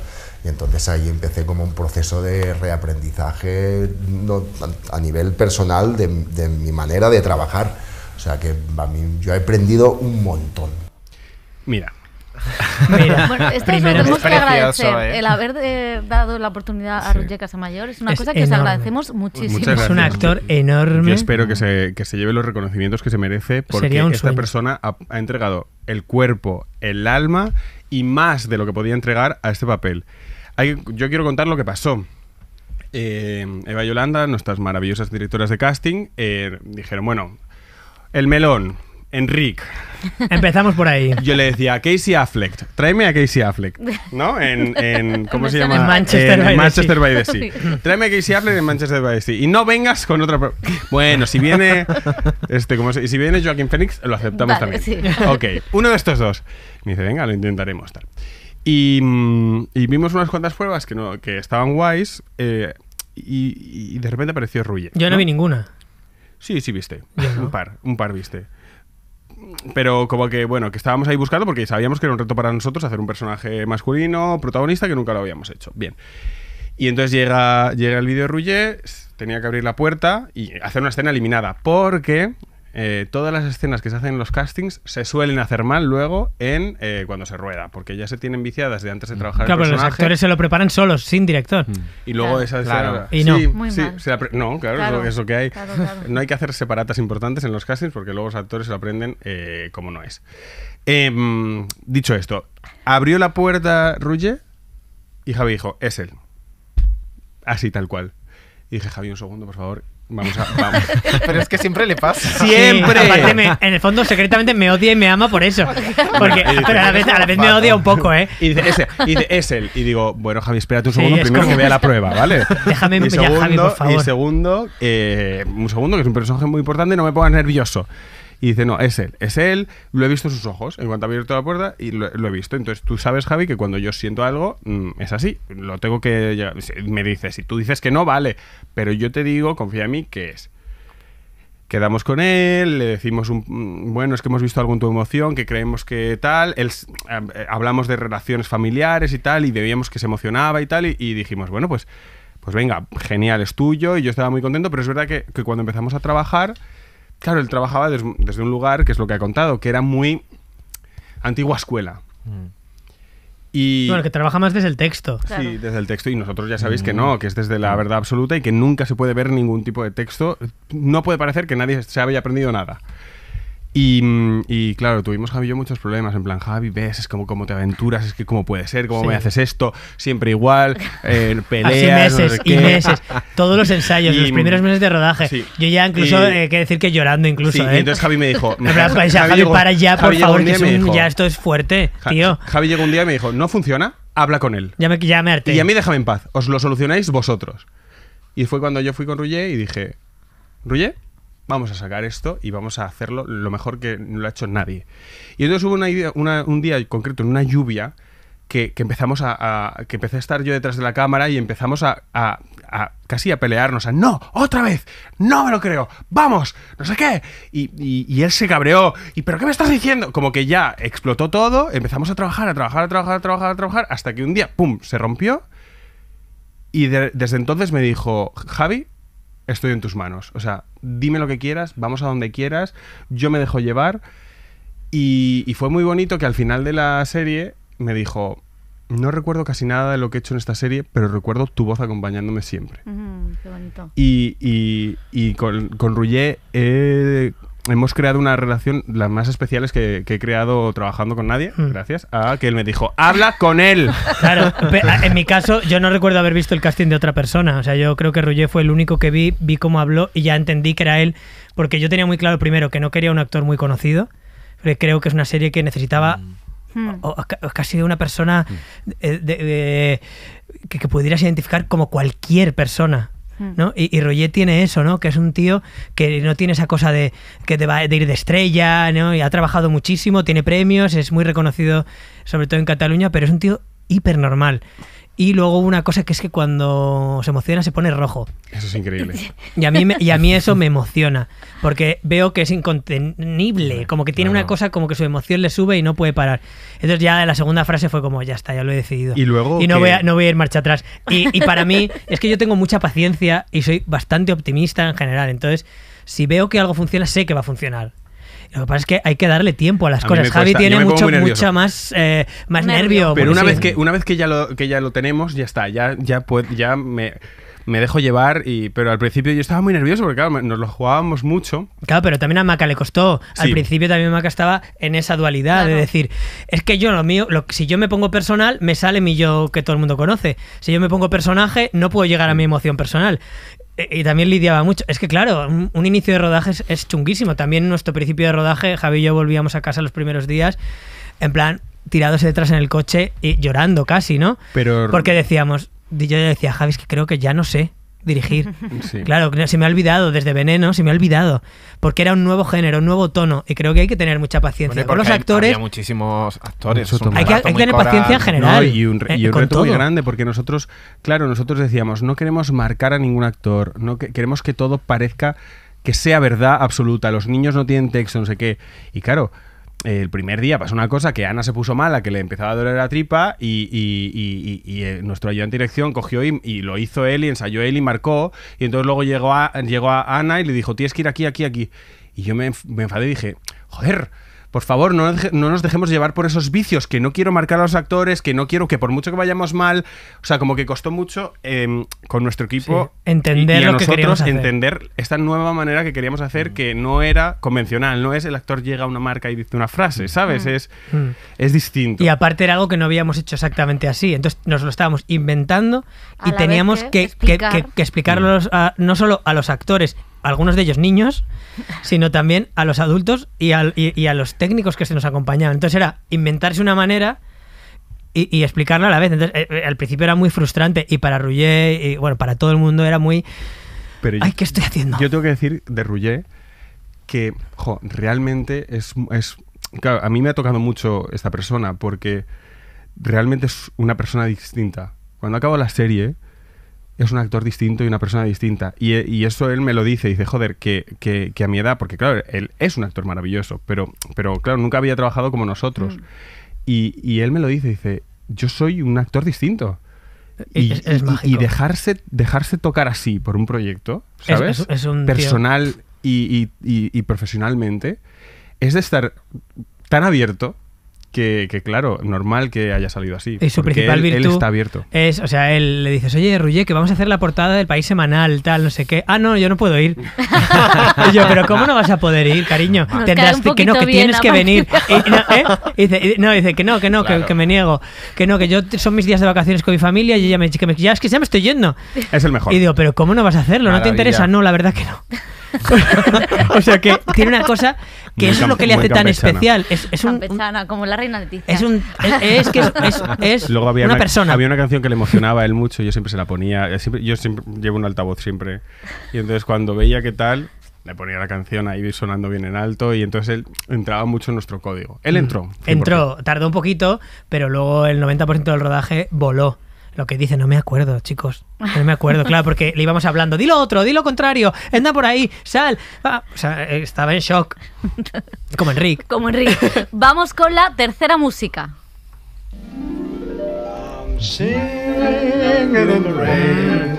Y entonces ahí empecé como un proceso de reaprendizaje no, a, nivel personal de, de mi manera de trabajar. O sea que a mí, yo he aprendido un montón. Mira, Mira, Bueno, esto os lo tenemos que agradecer. ¿eh? El haber eh, dado la oportunidad a Sí. Roger Casamayor es una Es cosa que os enorme. agradecemos muchísimo. Muchas es un actor enorme. Yo espero que se, que se lleve los reconocimientos que se merece porque Sería un esta sueño. persona ha, ha entregado el cuerpo, el alma y más de lo que podía entregar a este papel. Hay- yo quiero contar lo que pasó. Eh, Eva y Yolanda, nuestras maravillosas directoras de casting, eh, dijeron, bueno, el melón, Enric. Empezamos por ahí. Yo le decía, Casey Affleck, tráeme a Casey Affleck, ¿no? En, en- ¿cómo se En llama? Manchester by the Manchester Sea. by the Sea. Tráeme a Casey Affleck en Manchester by the Sea. Y no vengas con otra... Bueno, si viene... Este, ¿cómo se- y si viene Joaquín Phoenix, lo aceptamos Vale, también. sí. Ok, uno de estos dos. Me dice, venga, lo intentaremos. Tal. Y, mm, y vimos unas cuantas pruebas que, no, que estaban guays eh, y, y de repente apareció Ruye. Yo no vi ninguna. Sí, sí viste. No. Un par, un par viste. Pero como que, bueno, que estábamos ahí buscando porque sabíamos que era un reto para nosotros hacer un personaje masculino, protagonista, que nunca lo habíamos hecho. Bien. Y entonces llega, llega el vídeo de Rouget, tenía que abrir la puerta y hacer una escena eliminada. Porque eh, todas las escenas que se hacen en los castings se suelen hacer mal luego en eh, cuando se rueda. Porque ya se tienen viciadas de antes de trabajar Claro, el pero los actores se lo preparan solos, sin director. Y luego Claro. esa Claro. escena- Y no. Sí, Muy sí, mal. se no, claro, Claro. Es, lo, es lo que hay. Claro, claro. No hay que hacer separatas importantes en los castings porque luego los actores se lo aprenden eh, como no es. Em, dicho esto, abrió la puerta Ruye y Javi dijo, es él. Así tal cual. Y dije, Javi, un segundo, por favor. Vamos a... Vamos. Pero es que siempre le pasa. ¡Siempre! Sí, aparte me- en el fondo, secretamente me odia y me ama por eso. Porque, dice, pero a la vez, a la vez me odia un poco, ¿eh? Y dice, es él. Y dice, es él. Y digo, bueno, Javi, espérate un Sí, segundo, es primero como- que vea la prueba, ¿vale? Déjame y ya, Javi, segundo, por favor. Y segundo, eh, un segundo, que es un personaje muy importante, no me pongas nervioso. Y dice, no, es él, es él, lo he visto en sus ojos, en cuanto ha abierto la puerta y lo, he visto. Entonces tú sabes, Javi, que cuando yo siento algo, mm, es así, lo tengo que... Me dices, si tú dices que no, vale, pero yo te digo, confía en mí, que es. Quedamos con él, le decimos, mm, bueno, es que hemos visto algo en tu emoción, que creemos que tal, él, eh, hablamos de relaciones familiares y tal, y veíamos que se emocionaba y tal, y, y dijimos, bueno, pues, pues venga, genial, es tuyo, y yo estaba muy contento, pero es verdad que, que cuando empezamos a trabajar, claro, él trabajaba des- desde un lugar, que es lo que ha contado, que era muy antigua escuela. Y, Bueno, que trabaja más desde el texto. Claro. Sí, desde el texto. Y nosotros ya sabéis que no, que es desde la verdad absoluta y que nunca se puede ver ningún tipo de texto. No puede parecer que nadie se haya aprendido nada. Y, y, claro, tuvimos Javi y yo muchos problemas. En plan, Javi, ves, es como cómo te aventuras, es que cómo puede ser, cómo Sí. me haces esto, siempre igual, eh, Así peleas, no meses sé y meses. Todos los ensayos, Y- los primeros meses de rodaje. sí. Yo ya incluso, eh, hay que decir que llorando incluso, Sí, y ¿eh? entonces Javi me dijo... Javi, llegó- para ya, por Javi favor, que es un- dijo, ya esto es fuerte, tío. Javi llegó un día y me dijo, no funciona, habla con él. Ya me, ya me harté. Y a mí déjame en paz, os lo solucionáis vosotros. Y fue cuando yo fui con Ruye y dije, Ruye, vamos a sacar esto y vamos a hacerlo lo mejor que no lo ha hecho nadie. Y entonces hubo una idea, una- un día concreto, en una lluvia, que, empezamos a, que empecé a estar yo detrás de la cámara y empezamos a, casi a pelearnos, a no, otra vez, no me lo creo, vamos, no sé qué. Y él se cabreó, y pero ¿qué me estás diciendo? Como que ya explotó todo, empezamos a trabajar, a trabajar, a trabajar, a trabajar, a trabajar, hasta que un día, ¡pum!, se rompió. Y de- desde entonces me dijo, Javi, estoy en tus manos. O sea, dime lo que quieras, vamos a donde quieras, yo me dejo llevar. Y, y fue muy bonito que al final de la serie me dijo, no recuerdo casi nada de lo que he hecho en esta serie, pero recuerdo tu voz acompañándome siempre. Mm, qué bonito. Y, y- y con, con Rouget he- hemos creado una relación, las más especiales que, que he creado trabajando con nadie, Mm. gracias a que él me dijo, habla con él. Claro, en mi caso, yo no recuerdo haber visto el casting de otra persona. O sea, yo creo que Roger fue el único que vi, vi cómo habló y ya entendí que era él. Porque yo tenía muy claro, primero, que no quería un actor muy conocido. Porque creo que es una serie que necesitaba o- o ca- o casi una persona eh, de- de- que, que pudieras identificar como cualquier persona. Hmm. ¿no? Y, y Roger tiene eso, ¿no? Que es un tío que no tiene esa cosa de que te va de ir de estrella, ¿no? Y ha trabajado muchísimo, tiene premios, es muy reconocido, sobre todo en Cataluña, pero es un tío hiper normal. Y luego una cosa que es que cuando se emociona se pone rojo. Eso es increíble. Y a mí, me- y a mí eso me emociona, porque veo que es incontenible, como que tiene una cosa como que su emoción le sube y no puede parar. Entonces ya la segunda frase fue como, ya está, ya lo he decidido. Y luego Y no, que- voy a, no voy a ir marcha atrás. Y, y para mí es que yo tengo mucha paciencia y soy bastante optimista en general. Entonces, si veo que algo funciona, sé que va a funcionar. Lo que pasa es que hay que darle tiempo a las A cosas. Javi cuesta, tiene mucho, mucha más, eh, más Nervio. nervio. Pero una sí. vez que una vez que ya lo que ya lo tenemos, ya está, ya ya pued- ya me, me dejo llevar y pero al principio yo estaba muy nervioso porque claro, nos lo jugábamos mucho. Claro, pero también a Maca le costó. Al Sí. principio también Maca estaba en esa dualidad de Claro. decir, es que yo lo mío, lo, si yo me pongo personal, me sale mi yo que todo el mundo conoce. Si yo me pongo personaje, no puedo llegar a mi emoción personal. E- Y también lidiaba mucho. Es que claro, un, un inicio de rodaje es, es chunguísimo. También nuestro principio de rodaje, Javi y yo volvíamos a casa los primeros días, en plan, tirados detrás en el coche y llorando casi, ¿no? Pero Porque decíamos, yo decía, Javi, es que creo que ya no sé dirigir. Sí. Claro, que se me ha olvidado, desde Veneno se me ha olvidado. Porque era un nuevo género, un nuevo tono. Y creo que hay que tener mucha paciencia. Bueno, Con los hay- actores, Había muchísimos actores. Hay que- hay que tener paciencia en general. No, y un, eh, y un reto muy grande porque nosotros, claro, nosotros decíamos, no queremos marcar a ningún actor, no que- queremos que todo parezca que sea verdad absoluta. Los niños no tienen texto, no sé qué. Y claro, el primer día pasó una cosa que Ana se puso mala, que le empezaba a doler la tripa y, y- y- y- eh, nuestro ayudante de dirección cogió y, lo hizo él y ensayó él y marcó. Y entonces luego llegó a, llegó a Ana y le dijo, tienes que ir aquí, aquí, aquí. Y yo me, me enfadé y dije, joder, por favor, no, deje- no nos dejemos llevar por esos vicios, que no quiero marcar a los actores, que no quiero que por mucho que vayamos mal, o sea, como que costó mucho em, con nuestro equipo Sí, entender y, y a lo que nosotros queríamos hacer. entender esta nueva manera que queríamos hacer, que no era convencional, no es el actor llega a una marca y dice una frase, ¿sabes? Es, Mm. es distinto. Y aparte era algo que no habíamos hecho exactamente así. Entonces nos lo estábamos inventando A y teníamos que, que que- explicar. que- que explicarlo a- no solo a los actores, algunos de ellos niños, sino también a los adultos y, al- y- y a los técnicos que se nos acompañaban. Entonces era inventarse una manera y, y explicarla a la vez. Entonces eh, eh, al principio era muy frustrante y para Rouget y bueno, para todo el mundo era muy... Pero Ay, yo, ¿qué estoy haciendo? yo tengo que decir de Rouget que, jo, realmente es, es... Claro, a mí me ha tocado mucho esta persona porque realmente es una persona distinta. Cuando acabo la serie, es un actor distinto y una persona distinta. Y, y eso él me lo dice, dice, joder, que, que- que a mi edad, porque claro, él es un actor maravilloso, pero, pero claro, nunca había trabajado como nosotros. Y, y él me lo dice, dice, yo soy un actor distinto. Y, Es- es y- dejarse, dejarse tocar así por un proyecto, Es- ¿sabes? es- es un Personal y- y profesionalmente, es de estar tan abierto que, que, claro, normal que haya salido así. Y su principal él, él virtud está abierto. es, o sea, él le dices, oye, Ruye, que vamos a hacer la portada del país semanal, tal, no sé qué. Ah, no, yo no puedo ir. y yo, pero ¿cómo no vas a poder ir, cariño? Nos Tendrás que no, que tienes que venir. Y, no, ¿eh? Y dice, y- no, dice que no, que no, que, Claro. que me niego. Que no, que yo son mis días de vacaciones con mi familia y ella me dice que me, ya es que ya me estoy yendo. Es el mejor. Y digo, pero ¿cómo no vas a hacerlo? ¿No te Maravilla. interesa? No, la verdad que no. o sea que tiene una cosa que eso es lo que le hace tan especial. Es, es un, Campechana, como la reina es un es, es que es, es- es Luego había una, persona. Había una canción que le emocionaba a él mucho, yo siempre se la ponía. eh, siempre- yo siempre llevo un altavoz siempre. Y entonces cuando veía qué tal, le ponía la canción ahí sonando bien en alto y entonces él entraba mucho en nuestro código. Él entró. 100%. Entró, tardó un poquito, pero luego el 90% del rodaje voló. Lo que dice, no me acuerdo, chicos. No me acuerdo, claro, porque le íbamos hablando, dilo otro, dilo contrario, anda por ahí, sal. Ah, o sea, eh, estaba en shock. Como Enrique. Como Enrique. Vamos con la tercera música. Singing in the rain,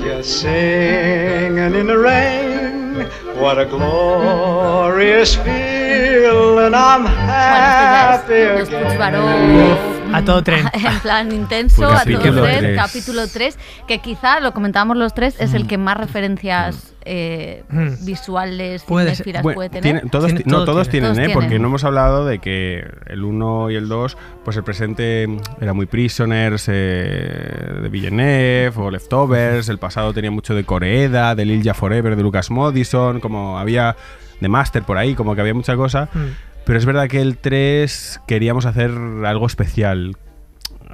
just singing in the rain. What a glorious feeling, I'm happy again. A todo tren. en plan intenso, a todo tren, tres. capítulo 3, que quizá, lo comentábamos los tres, es el que más referencias eh, Mm. visuales, Puede ser. puede tener. tiene- todos, Tiene- ti- no, todo todos tiene. tienen, Todos ¿eh? Porque no hemos hablado de que el 1 y el 2, pues el presente era muy Prisoners eh, de Villeneuve o Leftovers, el pasado tenía mucho de Coreeda, de Lilja Forever, de Lucas Modison, como había de Master por ahí, como que había mucha cosa. Mm. Pero es verdad que el 3 queríamos hacer algo especial.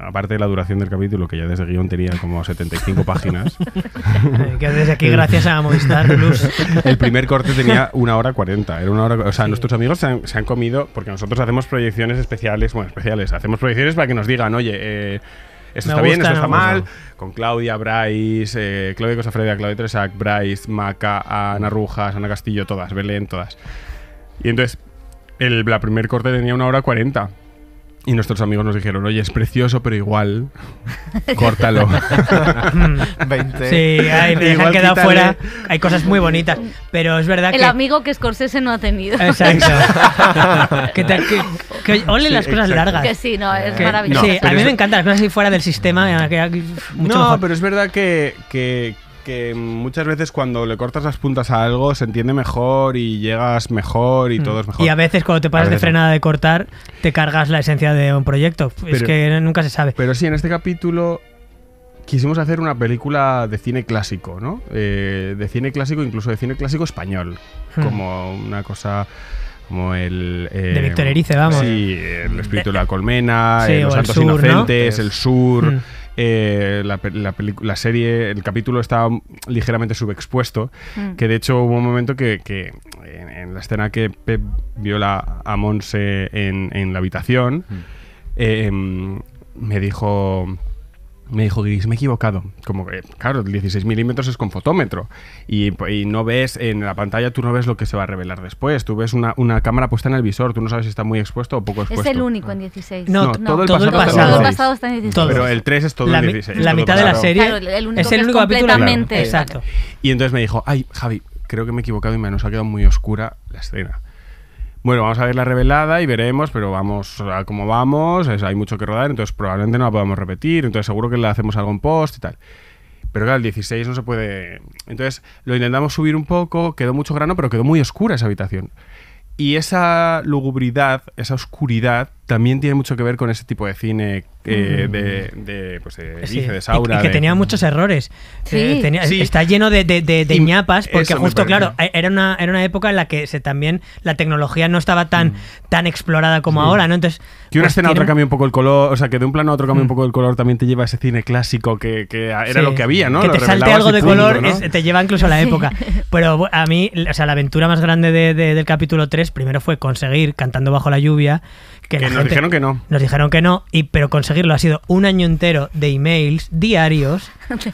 Aparte de la duración del capítulo, que ya desde guion tenía como 75 páginas. Que desde aquí, gracias a Movistar Plus. El primer corte tenía una hora 40. Era una hora, o sea, nuestros amigos se han, se han comido, porque nosotros hacemos proyecciones especiales, bueno, especiales, hacemos proyecciones para que nos digan, oye, eh, esto Me está bien, esto está no mal, con Claudia, Bryce, eh, Claudia Cosafreda, Claudia Tresac, Bryce, Maca, Ana Rujas, Ana Castillo, todas, Belén, todas. Y entonces, el, la primer corte tenía una hora 40. Y nuestros amigos nos dijeron, oye, es precioso, pero igual, córtalo. 20. Sí, ay, me Igual han quedado quítale. fuera. Hay cosas muy bonitas, pero es verdad El que. amigo que Scorsese no ha tenido. Exacto. que, te- que- que ole Sí, las cosas exacto. largas. que sí, no, es Que- maravilloso. sí, pero a mí es- me encantan las cosas así fuera del sistema. que- que- mucho no, mejor. pero es verdad que, que- muchas veces cuando le cortas las puntas a algo se entiende mejor y llegas mejor y todo es mejor. Mm. Y a veces cuando te pasas A de no. frenada de cortar, te cargas la esencia de un proyecto. es que nunca se sabe. Pero sí, en este capítulo quisimos hacer una película de cine clásico, ¿no? Eh, de cine clásico, incluso de cine clásico español. Hmm. Como una cosa como el... eh, De Víctor Erice, vamos. Sí, el espíritu de la colmena, Sí, eh, los santos sur, ¿no? inocentes, el sur... Mm. Eh, la, serie, el capítulo estaba ligeramente subexpuesto, Mm. que de hecho hubo un momento que, que en, en la escena que Pep viola a Monse en, en la habitación, eh, me dijo... Me dijo Gris, me he equivocado. Como que, claro, el 16 milímetros es con fotómetro. Y, y no ves en la pantalla, tú no ves lo que se va a revelar después. Tú ves una, una cámara puesta en el visor, tú no sabes si está muy expuesto o poco Es expuesto. el único en 16. No, No, todo el todo el pasado. está en pasado. Todo el 16. pasado está en 16. Todo. Pero el 3 es todo la, el mi- 16. la mitad de la serie Claro, el único es el es único capítulo completamente- Exacto. Y entonces me dijo, ay, Javi, creo que me he equivocado y me nos ha quedado muy oscura la escena. Bueno, vamos a ver la revelada y veremos, pero vamos a cómo vamos, es- hay mucho que rodar, entonces probablemente no la podamos repetir, entonces seguro que le hacemos algo en post y tal. Pero claro, el 16 no se puede... Entonces lo intentamos subir un poco, quedó mucho grano, pero quedó muy oscura esa habitación. Y esa lugubridad, esa oscuridad, también tiene mucho que ver con ese tipo de cine eh, de, de, pues, de Sí, de Saura. y, que de- tenía muchos errores. Sí. Eh, tenía- Sí. Está lleno de, de- de- de Y ñapas, porque eso justo, claro, eh, era una, era una época en la que se también la tecnología no estaba tan, tan explorada como Mm. Sí. ahora, ¿no? Entonces, Que una pues, escena a tiene otra un- cambia un poco el color, o sea, que de un plano a otro cambia Mm. un poco el color, también te lleva a ese cine clásico que, que era Sí. lo que había, ¿no? Que Lo te salte revelabas algo de punto, color ¿no? es- te lleva incluso a la época. Pero bu- a mí, o sea, la aventura más grande de- de- del capítulo 3 primero fue conseguir Cantando bajo la lluvia. Que, Que la nos dijeron que no. Nos dijeron que no, y, pero conseguirlo ha sido un año entero de emails diarios.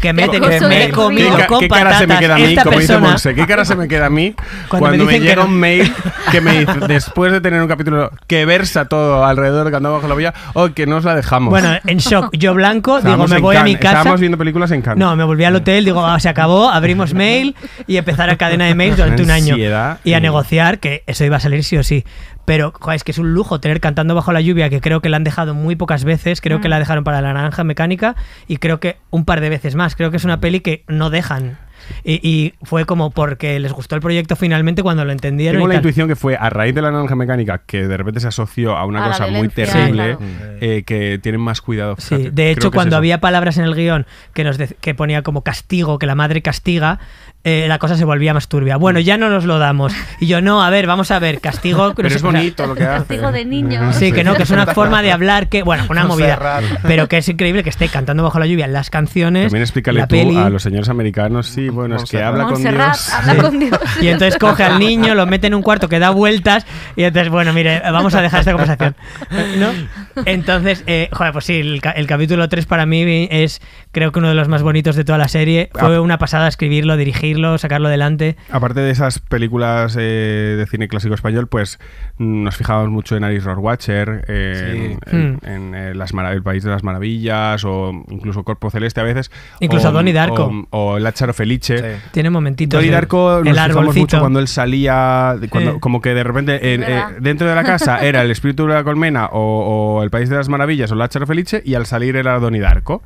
Que me, cosa me he comido ¿Qué, con qué cara se me queda a mí, esta como dice persona. Monse, qué cara se me queda a mí Cuando cuando, me que llega no. un mail que me dice, después de tener un capítulo que versa todo alrededor de Cantando bajo la villa, oh, que nos la dejamos. Bueno, en shock. Yo blanco, digo, me voy a mi casa. Estábamos viendo películas en Cannes. No, me volví al hotel, digo, ah, se acabó, abrimos mail y empezar a cadena de mails durante un año. Y a negociar, que eso iba a salir sí o sí. Pero, es que es un lujo tener cantando bajo la lluvia, que creo que la han dejado muy pocas veces. Creo que la dejaron para la naranja mecánica y creo que un par de veces más. Creo que es una peli que no dejan. Y, y fue como porque les gustó el proyecto finalmente cuando lo entendieron. Tengo y la tal. intuición que fue a raíz de la naranja mecánica que de repente se asoció a una A cosa muy terrible claro. eh, que tienen más cuidado. Sí, de hecho, es cuando había palabras en el guion que, nos que ponía como castigo, que la madre castiga, eh, la cosa se volvía más turbia. Bueno, ya no nos lo damos. Y yo, no, a ver, vamos a ver, castigo. Pero es bonito lo que hace. Castigo de niños. Sí, que no, que es una forma de hablar que, bueno, una movida. Pero que es increíble que esté cantando bajo la lluvia las canciones. También explícale la tú peli. a los señores americanos, sí, Bueno, es que habla con Dios. habla con Dios. Y entonces coge al niño, lo mete en un cuarto que da vueltas y entonces, bueno, mire, vamos a dejar esta conversación. ¿No? Entonces, eh, joder, pues sí, el, ca- el capítulo 3 para mí es creo que uno de los más bonitos de toda la serie. Fue Ah. una pasada escribirlo, dirigirlo, sacarlo adelante. Aparte de esas películas eh, de cine clásico español, pues mm, nos fijábamos mucho en Alice Rohrwacher, eh, Sí. en, Hmm. en, eh, las Mara- El País de las Maravillas, o incluso Corpo Celeste a veces. Incluso o, Donnie Darko. O, o Lázaro Felice. Tiene momentitos. Donnie el- Darko el nos fijamos arbolcito. mucho cuando él salía, cuando, Eh. como que de repente eh, eh, dentro de la casa era el espíritu de la colmena o, o el país de las maravillas o Lázaro Felice y al salir era Donnie Darko.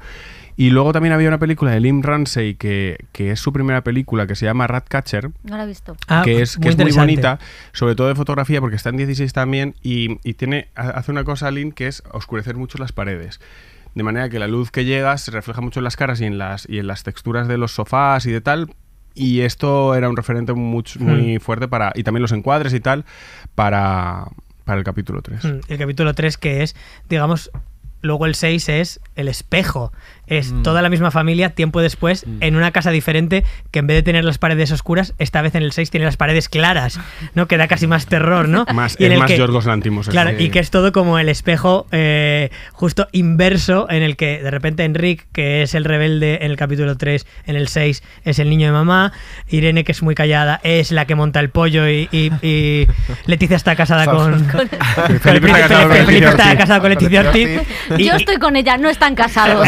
Y luego también había una película de Lim Ramsey que, que es su primera película que se llama Ratcatcher No la he visto. Ah, que es, muy que es muy bonita, sobre todo de fotografía, porque está en 16 también, y, y tiene, ha- hace una cosa, Lynn, que es oscurecer mucho las paredes. De manera que la luz que llega se refleja mucho en las caras y en las, y en las texturas de los sofás y de tal. Y esto era un referente muy Hmm. fuerte para. Y también los encuadres y tal, para, para el capítulo 3. Mm, El capítulo 3 que es, digamos, luego el 6 es el espejo. Es Mm. toda la misma familia tiempo después en una casa diferente que en vez de tener las paredes oscuras, esta vez en el 6 tiene las paredes claras, ¿no? Que da casi más terror, ¿no? Más, Y en es el más que- Yorgos Lantimos. Claro, y que es todo como el espejo eh, justo inverso en el que de repente Enric, que es el rebelde en el capítulo 3, en el 6 es el niño de mamá, Irene, que es muy callada, es la que monta el pollo y, y- y Leticia está casada con... con el Felipe está casado con Felipe Leticia está Ortiz. casado con Leticia Ortiz. y- Yo estoy con ella, no están casados.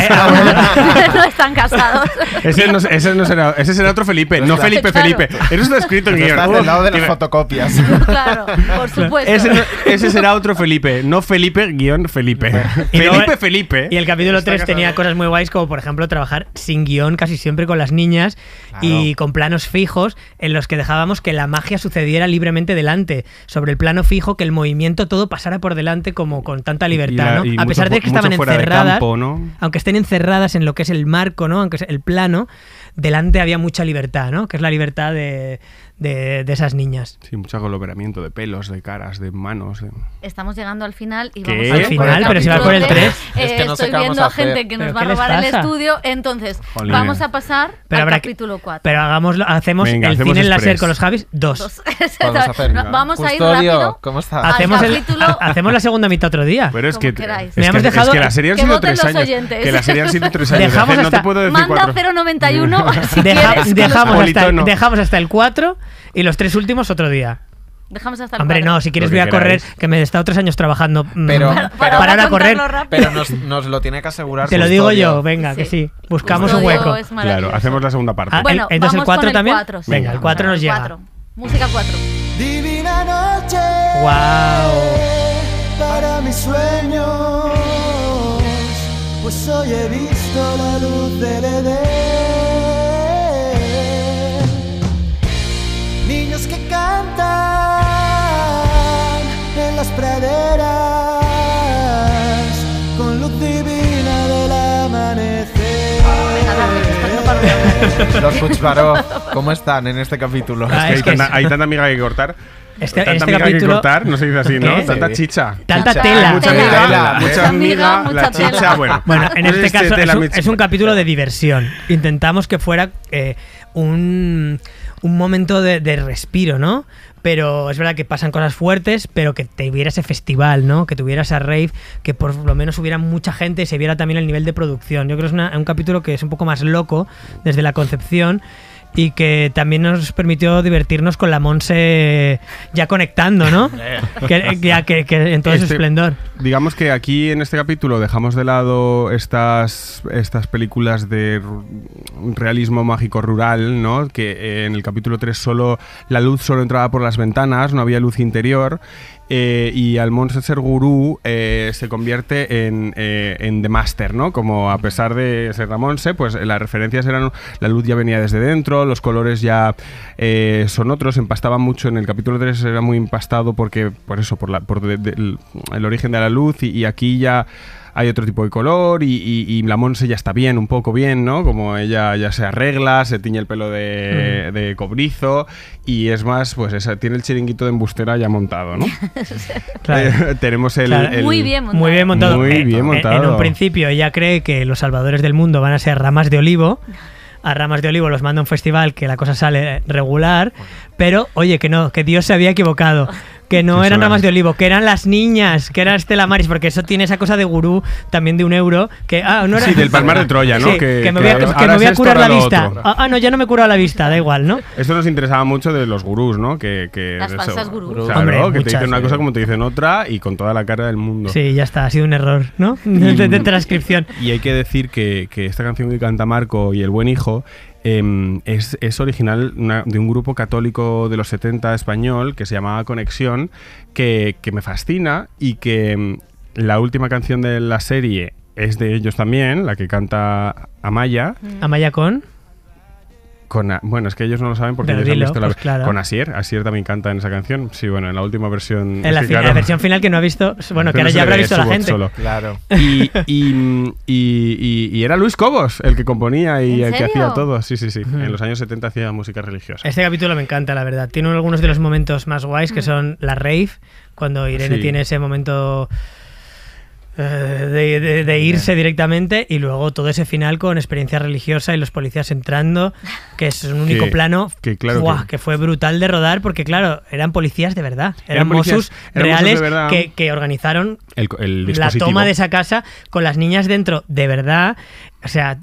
Eh, no están casados. Ese, no, ese, no será, ese será otro Felipe, no Felipe Claro. Felipe. Eso está escrito en guion. está del lado de las fotocopias. Claro, por supuesto. Ese, será otro Felipe, no Felipe guion Felipe. Y luego- Felipe Felipe. Y el capítulo Está 3 casado. tenía cosas muy guays, como por ejemplo trabajar sin guion casi siempre con las niñas y con planos fijos en los que dejábamos que la magia sucediera libremente delante. Sobre el plano fijo, que el movimiento todo pasara por delante como con tanta libertad, la- ¿no? A mucho pesar de que estaban encerradas, campo, ¿no? aunque estén encerradas en lo que es el marco, ¿no? Aunque es el plano, delante había mucha libertad, ¿no? Que es la libertad de, de- de esas niñas. Sí, mucho aglomeramiento de pelos, de caras, de manos. de- Estamos llegando al final y ¿Qué? vamos a Al final, el pero si capítulo por el tres. tres. Es que Eh, no estoy qué viendo a gente que nos ¿Pero va a qué robar el estudio. Entonces, Jolín. vamos a pasar Pero al capítulo 4. Pero hagámoslo, hacemos Venga, el hacemos cine en la express. SER con los Javis, dos. Podemos hacer. No, vamos a ir rápido. ¿cómo estás? Al Hacemos, el- la segunda mitad otro día. Pero es que, la serie han sido voten tres los años. oyentes. Que la serie han sido tres años. Dejamos no te hasta- puedo decir Manda cuatro. 091 si Deja- quieres. dejamos, hasta, Politono. dejamos hasta el 4 y los tres últimos otro día. Dejamos hasta el Hombre, cuatro. no, si quieres Lo voy que a correr, queráis. que me he estado tres años trabajando mm, Pero- para, pero- ahora correr. Pero nos, nos lo tiene que asegurar. Te lo digo Custodio. yo, venga, que Sí. Buscamos un Custodio hueco. es maravilloso. Claro, hacemos la segunda parte. Ah, Bueno, el- entonces el vamos 4 con también. cuatro, sí. Venga, el 4 nos llega. cuatro. Música 4. Divina noche Wow. para mis sueños, pues hoy he visto la luz del Edén. Niños que cantan en las praderas con luz divina del amanecer. Los Puigbaró, ¿cómo están en este capítulo? Ah, Es que que hay, tanta, hay tanta amiga que cortar. Este- tanta este amiga que capítulo- cortar, no se dice así, ¿no? ¿Qué? Tanta chicha. Tanta Chicha. tela. Mucha Tela. amiga, mucha Mucha amiga, amiga, mucha la tela. chicha, bueno. Bueno, en este Entonces, caso es un, es un capítulo de diversión. Intentamos que fuera eh, un, un momento de, respiro, ¿no? Pero es verdad que pasan cosas fuertes, pero que tuviera ese festival, ¿no? Que tuviera esa rave, que por lo menos hubiera mucha gente y se viera también el nivel de producción. Yo creo que es una- un capítulo que es un poco más loco desde la concepción y que también nos permitió divertirnos con la Monse ya conectando, ¿no? que, ya que, que en todo su Este- esplendor. Digamos que aquí en este capítulo dejamos de lado estas, estas películas de realismo mágico rural, ¿no? Que eh, en el capítulo 3 solo la luz solo entraba por las ventanas, no había luz interior. Eh, y al monster gurú eh, se convierte en, eh, en The Master, ¿no? Como a pesar de ser la Monse, pues las referencias eran. La luz ya venía desde dentro, los colores ya eh, son otros, empastaban mucho. En el capítulo 3 era muy empastado porque, por eso, por, la, por el, origen de la luz, y aquí ya hay otro tipo de color y, y- y la Monse ya está bien, un poco bien, ¿no? Como ella ya se arregla, se tiñe el pelo de, de cobrizo y es más, pues esa, tiene el chiringuito de embustera ya montado, ¿no? Claro. Eh, tenemos el, Claro. el- Muy bien montado. Muy bien montado. Muy Eh, bien en- un principio ella cree que los salvadores del mundo van a ser ramas de olivo, a Ramas de Olivo los manda a un festival que la cosa sale regular, pero oye, que no, que Dios se había equivocado. Que no eran ramas de olivo, que eran las niñas, que era Estela Maris, porque eso tiene esa cosa de gurú también de un euro. Que, ah, no era- Sí, del Palmar de Troya, ¿no? Sí, Que- que, me que voy a, que me voy a curar la vista. Ah, ah, no, ya no me he curado la vista, da igual, ¿no? Esto nos interesaba mucho de los gurús, ¿no? Que, que Las falsas gurús. Claro, Hombre, que te dicen una sí. cosa como te dicen otra y con toda la cara del mundo. Sí, ya está, ha sido un error, ¿no? De, de transcripción. Y hay que decir que, que esta canción que canta Marco y El Buen Hijo em, es, es original de un grupo católico de los 70 español que se llamaba Conexión, que, que me fascina y que em, la última canción de la serie es de ellos también, la que canta Amaya. Amaya con. Con, a- bueno, es que ellos no lo saben porque Pero ellos han visto la- pues claro. con Asier. Asier también canta en esa canción. Sí, bueno, en la última versión. En la, claro, versión final que no ha visto. Bueno, que ahora ya habrá visto la gente. solo. Claro. Y, y- y- y- y era Luis Cobos el que componía y ¿En el que hacía todo. Sí, sí, sí. En los años 70 hacía música religiosa. Este capítulo me encanta, la verdad. Tiene algunos de los momentos más guays que son la rave, cuando Irene Sí. tiene ese momento de, de- de irse directamente y luego todo ese final con experiencia religiosa y los policías entrando, que es un único Que- plano que claro ¡buah! que- que fue brutal de rodar porque claro, eran policías de verdad, eran, Eran Mossos reales verdad. que, que organizaron El, el la toma de esa casa con las niñas dentro de verdad, o sea,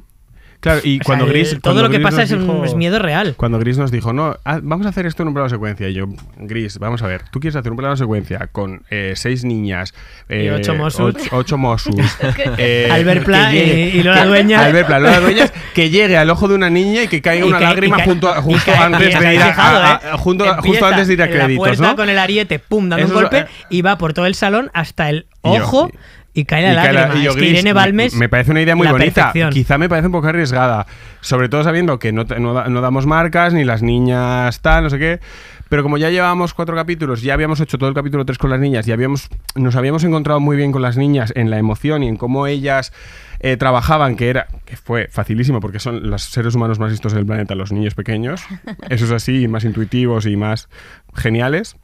Claro, y o sea, cuando el- Gris. todo cuando lo que pasa es, un- dijo- es miedo real. Cuando Gris nos dijo, no, ah, vamos a hacer esto en un plano secuencia. Y yo, Gris, vamos a ver, tú quieres hacer un plano secuencia con eh, seis niñas, eh, ocho och- ocho Mossos, eh, Albert Pla llegue- y- y Lola Dueñas. Albert Pla, Lola Dueñas, que llegue al ojo de una niña y que caiga Y una lágrima y junto, y justo antes y de ir a, ¿eh? junto- justo antes de ir a créditos, ¿no? con el ariete, pum, dando Eso un es- golpe y va por todo el salón hasta el Y yo- ojo y, cae la Y cae lágrima. y yo, es que Irene me- Balmes Me, parece una idea muy bonita. perfección. Quizá me parece un poco arriesgada. Sobre todo sabiendo que no, no, da- no damos marcas, ni las niñas tal, no sé qué. Pero como ya llevábamos cuatro capítulos, ya habíamos hecho todo el capítulo 3 con las niñas, y habíamos, nos habíamos encontrado muy bien con las niñas en la emoción y en cómo ellas eh, trabajaban, que era que fue facilísimo porque son los seres humanos más listos del planeta, los niños pequeños. Eso es así, más intuitivos y más geniales.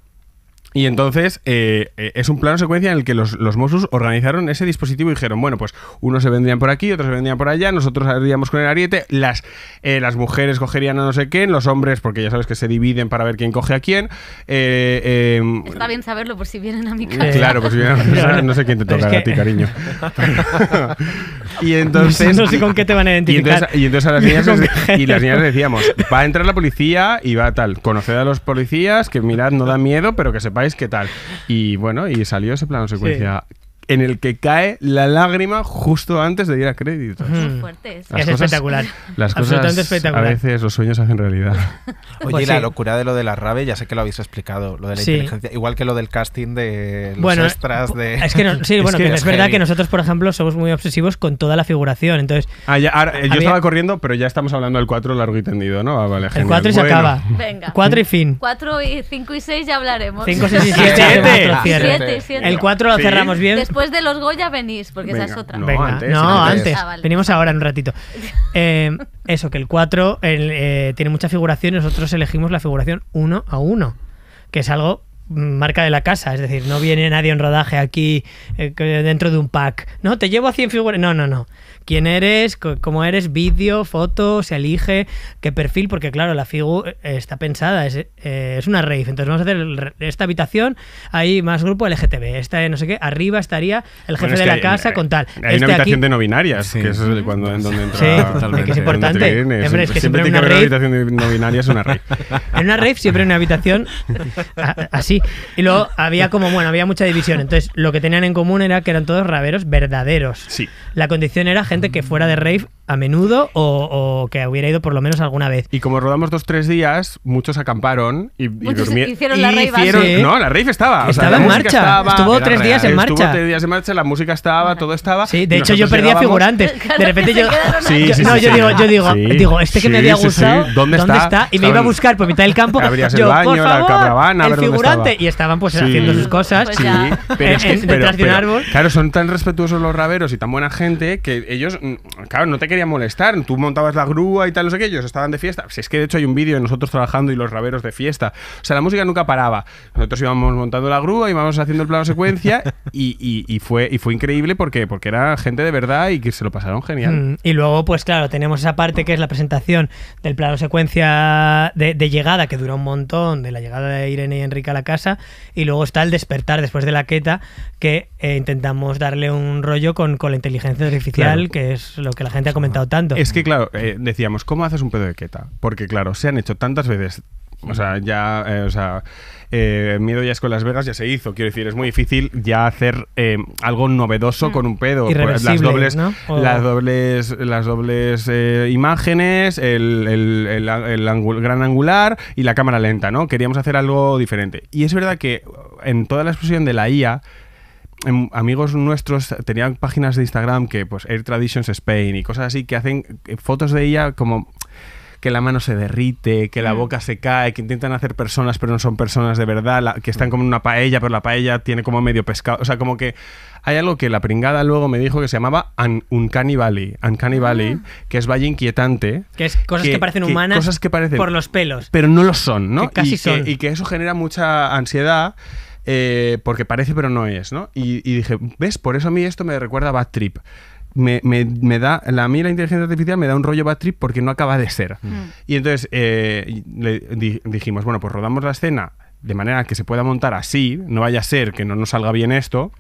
Y entonces eh, eh, es un plano secuencia en el que los, los Mossos organizaron ese dispositivo y dijeron, bueno, pues unos se vendrían por aquí, otros se vendrían por allá, nosotros haríamos con el ariete, las, eh, las mujeres cogerían a no sé quién, los hombres, porque ya sabes que se dividen para ver quién coge a quién. eh, eh, Está bien saberlo por si vienen a mi casa. Claro, pues bien, no, no sé quién te toca es a ti, cariño. y entonces... No sé con qué te van a Y identificar. entonces, y entonces a las Ni niñas les- y las niñas les decíamos, va a entrar la policía y va tal, conoced a los policías, que mirad, no da miedo, pero que sepáis qué tal. Y bueno, y salió ese plano secuencia en el que cae la lágrima justo antes de ir a créditos. Muy fuerte eso. Las Es cosas- espectacular. Las Absolutamente cosas espectacular. a veces los sueños se hacen realidad. Oye, Pues y la sí. locura de lo de la rave, ya sé que lo habéis explicado, lo de la Sí. inteligencia, igual que lo del casting de los bueno, extras de... es que no- sí, bueno, que, es, verdad heavy. que nosotros, por ejemplo, somos muy obsesivos con toda la figuración. Entonces, Ah, ya, ahora, yo Había- estaba corriendo, pero ya estamos hablando del 4 largo y tendido, ¿no? Ah, vale, el genial. 4 y se Bueno. acaba. Venga. 4 y fin. 4 y 5 y 6 ya hablaremos. 5, 6 y 7 Siete. hacemos otro cierre. Siete, siete. El 4 lo Sí. cerramos bien. Después de los Goya venís, porque esa es otra. no. Venga, antes, no, antes. antes. Ah, vale. Venimos ahora en un ratito. Eh, eso, que el 4 el, eh, tiene mucha figuración y nosotros elegimos la figuración uno a uno, que es algo mm, marca de la casa, es decir, no viene nadie en rodaje aquí eh, dentro de un pack. No, te llevo a 100 figuras. No, no, no. ¿Quién eres? ¿Cómo eres? Vídeo, foto, se elige, qué perfil, porque claro, la figu eh, está pensada, es, eh, es una rave. Entonces vamos a hacer esta habitación, hay más grupo LGTB, esta no sé qué, arriba estaría el jefe Bueno, es de la hay- casa con tal. Hay Este una habitación aquí- de no binarias, Sí. que es cuando, en donde entra. Sí, totalmente, que es importante. Hombre, es que siempre tiene una que haber rave- una habitación de no binaria, es una rave. En una rave siempre hay una habitación a- así. Y luego había como, bueno, había mucha división. Entonces, lo que tenían en común era que eran todos raveros verdaderos. Sí. La condición era gente que fuera de rave a menudo o, o que hubiera ido por lo menos alguna vez. Y como rodamos dos tres días, muchos acamparon y, y durmieron. hicieron la rave hicieron-. No, la rave estaba. o sea, Estaba en marcha. estaba- Estuvo tres días en marcha. Estuvo tres días en marcha, la música estaba, todo estaba. Sí, de hecho yo perdía figurantes. De repente yo, Sí, sí, no, sí, yo sí. digo, yo digo, Sí, digo, este que me había sí, sí. gustado, ¿Dónde está? Y me iba a buscar por mitad del campo. Abrías el baño, por la caravana, el figurante y estaban pues haciendo sus cosas Sí, pero es que, detrás de un árbol. Claro, son tan respetuosos los raveros y tan buena gente que ellos, mm, claro, no te querían molestar. Tú montabas la grúa y tal, no sé qué, ellos estaban de fiesta. Si es que de hecho hay un vídeo de nosotros trabajando y los raveros de fiesta. O sea, la música nunca paraba. Nosotros íbamos montando la grúa, íbamos haciendo el plano secuencia y, y- y fue, y fue increíble porque, porque era gente de verdad y que se lo pasaron genial. Mm, Y luego, pues claro, tenemos esa parte que es la presentación del plano secuencia de, de llegada, que dura un montón, de la llegada de Irene y Enrique a la casa, y luego está el despertar después de la queta, que eh, intentamos darle un rollo con, con la inteligencia artificial, Claro. Que es lo que la gente ha comentado tanto. Es que, claro, eh, decíamos, ¿cómo haces un pedo de queta? Porque, claro, se han hecho tantas veces. O sea, ya, eh, o sea, eh, Miedo ya es con Las Vegas ya se hizo. Quiero decir, es muy difícil ya hacer eh, algo novedoso con un pedo. Pues, las dobles, las dobles, las dobles imágenes, el, el- el- gran angular y la cámara lenta, ¿no? Queríamos hacer algo diferente. Y es verdad que en toda la explosión de la IA, em, amigos nuestros tenían páginas de Instagram que pues Air Traditions Spain y cosas así que hacen eh, fotos de ella como que la mano se derrite, que la Mm. boca se cae, que intentan hacer personas pero no son personas de verdad, la- que están como en una paella, pero la paella tiene como medio pescado, o sea, como que hay algo que la pringada luego me dijo que se llamaba un, Uncanny Valley, Uncanny Valley, que es valle inquietante. Que es cosas que, parecen humanas cosas que parecen por los pelos. pero no lo son, ¿no? Que casi y, son. y que eso genera mucha ansiedad. Eh, porque parece pero no es, ¿no? Y, y dije, ¿ves? Por eso a mí esto me recuerda a Bad Trip. Me, me- me da, la, a mí la inteligencia artificial me da un rollo Bad Trip porque no acaba de ser. Y entonces eh, le di- dijimos, bueno, pues rodamos la escena de manera que se pueda montar así, no vaya a ser que no nos salga bien esto,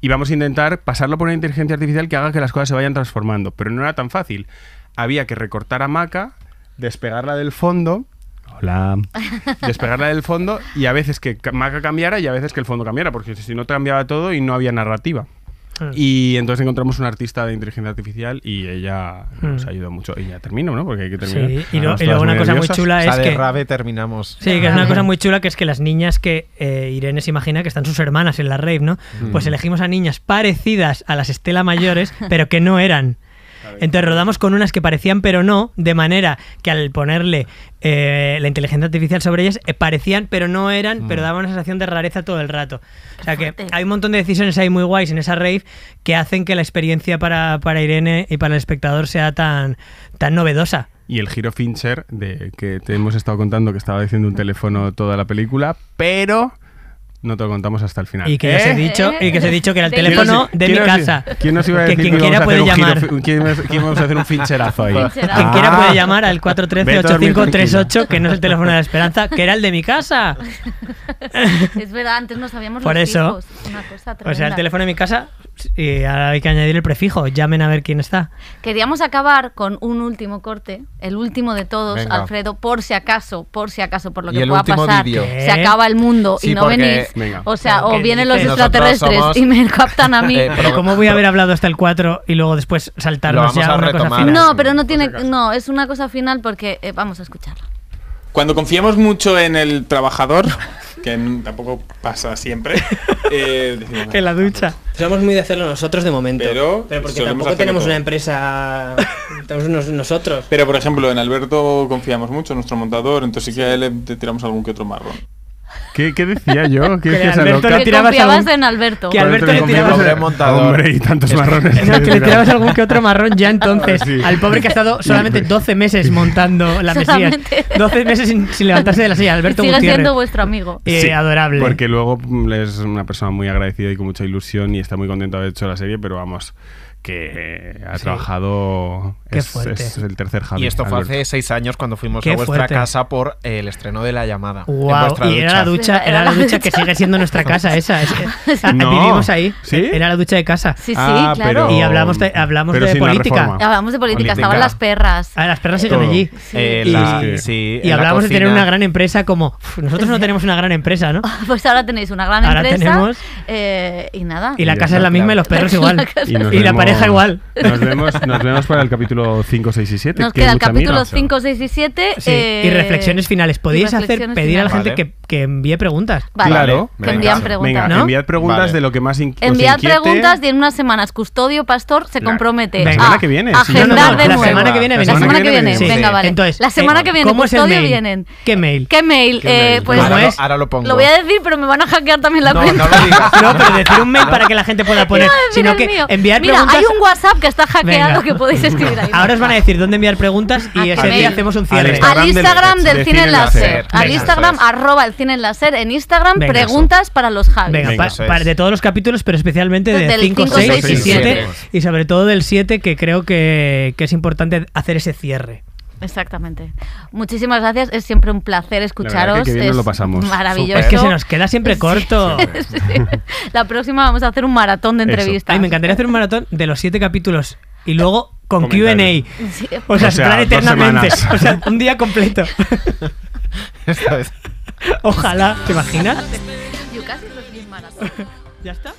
y vamos a intentar pasarlo por una inteligencia artificial que haga que las cosas se vayan transformando. Pero no era tan fácil. Había que recortar a Maca, despegarla del fondo. Hola. Despegarla del fondo y a veces que ca- Maca cambiara y a veces que el fondo cambiara, porque si no te cambiaba todo y no había narrativa. Hmm. Y entonces encontramos una artista de inteligencia artificial y ella nos Mm. ayudó mucho. Y ya termino, ¿no? Porque hay que terminar. Sí, y, lo- y luego una cosa muy chula O sea, es de que... rave terminamos. Sí, que es una cosa muy chula que es que las niñas que eh, Irene se imagina que están sus hermanas en la rave, ¿no? Mm. Pues elegimos a niñas parecidas a las Estela mayores, pero que no eran. Entonces rodamos con unas que parecían pero no, de manera que al ponerle eh, la inteligencia artificial sobre ellas eh, parecían pero no eran, Mm. pero daban una sensación de rareza todo el rato. O sea que hay un montón de decisiones ahí muy guays en esa rave que hacen que la experiencia para, para Irene y para el espectador sea tan, tan novedosa. Y el giro Fincher, de que te hemos estado contando que estaba diciendo un teléfono toda la película, pero no te lo contamos hasta el final. Y que ya os he ¿Eh? dicho, y que os he dicho que era el ¿Quién teléfono de mi casa. ¿Quién nos iba a que decir quien que íbamos quiera a puede hacer un giro llamar. quién íbamos a hacer un fincherazo ahí? Quien quiera puede llamar al 413 Vete a dormir 8538 que no es el teléfono de la esperanza, que era el de mi casa. Es verdad, antes no sabíamos Por los eso. Una cosa O sea, el teléfono de mi casa y ahora hay que añadir el prefijo, llamen a ver quién está. Queríamos acabar con un último corte, el último de todos, Venga. Alfredo, por si acaso, por si acaso, por lo que pueda pasar, se acaba el mundo Sí, y no porque- venís. Venga. O sea, o ¿qué vienen los extraterrestres y me captan a mí. Eh, Pero ¿cómo voy a haber hablado hasta el 4 y luego después saltarnos ya a una cosa final? no, pero no tiene, no, es una cosa final porque eh, vamos a escucharla. Cuando confiamos mucho en el trabajador, que tampoco pasa siempre, eh, decimos, En la ducha. Somos muy de hacerlo nosotros de momento. Pero porque tampoco tenemos todo. una empresa. tenemos unos nosotros. Pero por ejemplo, en Alberto confiamos mucho, nuestro montador, entonces sí que a él le le tiramos algún que otro marrón. ¿Qué, qué decía yo? ¿Qué Que Alberto loca? le tirabas Confiabas algún- en Alberto. Que Alberto le tirabas en- Pobre montador. Hombre, y tantos marrones. No, que le tirabas algún que otro marrón ya entonces. Sí. Al pobre que ha estado solamente 12 meses montando la Mesías. Solamente. 12 meses sin, sin levantarse de la silla. Alberto Sigue Gutiérrez. siendo vuestro amigo. Eh, Sí, adorable. Porque luego es una persona muy agradecida y con mucha ilusión y está muy contento de haber hecho la serie, pero vamos, que ha Sí. trabajado. Qué es, fuerte. es el tercer Javi. Y esto fue Alberto. hace seis años cuando fuimos Qué a vuestra fuerte. casa por el estreno de La Llamada. en Wow, vuestra y era la ducha, Era era la la ducha ducha. que sigue siendo nuestra casa esa. es que- No. Vivimos ahí. ¿Sí? Era la ducha de casa. Sí, sí, Ah, claro. pero- Y hablamos de, hablamos de política. Hablamos de política, Política. estaban las perras. Ah, las perras siguen allí. Eh, Y- la- Sí. sí, Y hablamos de tener una gran empresa como... "Uf, nosotros no tenemos una gran empresa, ¿no? Pues ahora tenéis una gran Ahora empresa. tenemos- eh, y nada. Y la casa es la misma y los perros igual. Y, la pareja igual. Nos vemos, nos vemos para el capítulo 5, 6 y 7. Nos que queda el capítulo miga. 5, 6 y 7. Sí, y reflexiones finales. Podéis hacer pedir a la gente Vale. que, que envíe preguntas. Vale, Claro. que envían preguntas. Venga, ¿no? enviad preguntas Vale. de lo que más in- os Enviad inquiete. preguntas y en unas semanas Custodio Pastor se La- compromete la a semana que viene, agendar No, no, de la nuevo. semana que viene La semana que viene, Sí. venga, vale. Entonces, la semana eh, que viene ¿cómo es el Custodio mail? vienen. ¿Qué mail? ¿Qué mail? ¿Qué Eh, pues ¿Cómo ahora, lo, ahora lo pongo. lo voy a decir, pero me van a hackear también la cuenta. no lo digas. No, pero decir un mail para que la gente pueda poner, sino que enviar Mira, preguntas. hay un WhatsApp que está hackeado que podéis escribir ahí. Ahora os van a decir dónde enviar preguntas y ¿A ese día hacemos un cierre. Al Instagram del, de Cine Láser. Al Instagram, arroba el Cine Láser. En Instagram, Venga, preguntas para los Javis. Venga, Venga, pa- eso es. pa- de todos los capítulos, pero especialmente Del de 5, cinco, 6 seis y y 7. siete. Y sobre todo del 7, que creo que, que es importante hacer ese cierre. Exactamente. Muchísimas gracias. Es siempre un placer escucharos. que bien nos es lo pasamos. Maravilloso. Es que se nos queda siempre corto. Sí. La próxima vamos a hacer un maratón de Eso. entrevistas. Ay, me encantaría hacer un maratón de los 7 capítulos y luego con. QA. Sí. O sea, O sea, eternamente. semanas. O sea, un día completo. Esta vez. Ojalá, ¿te imaginas? Yo casi recibí maratón. ¿Ya está?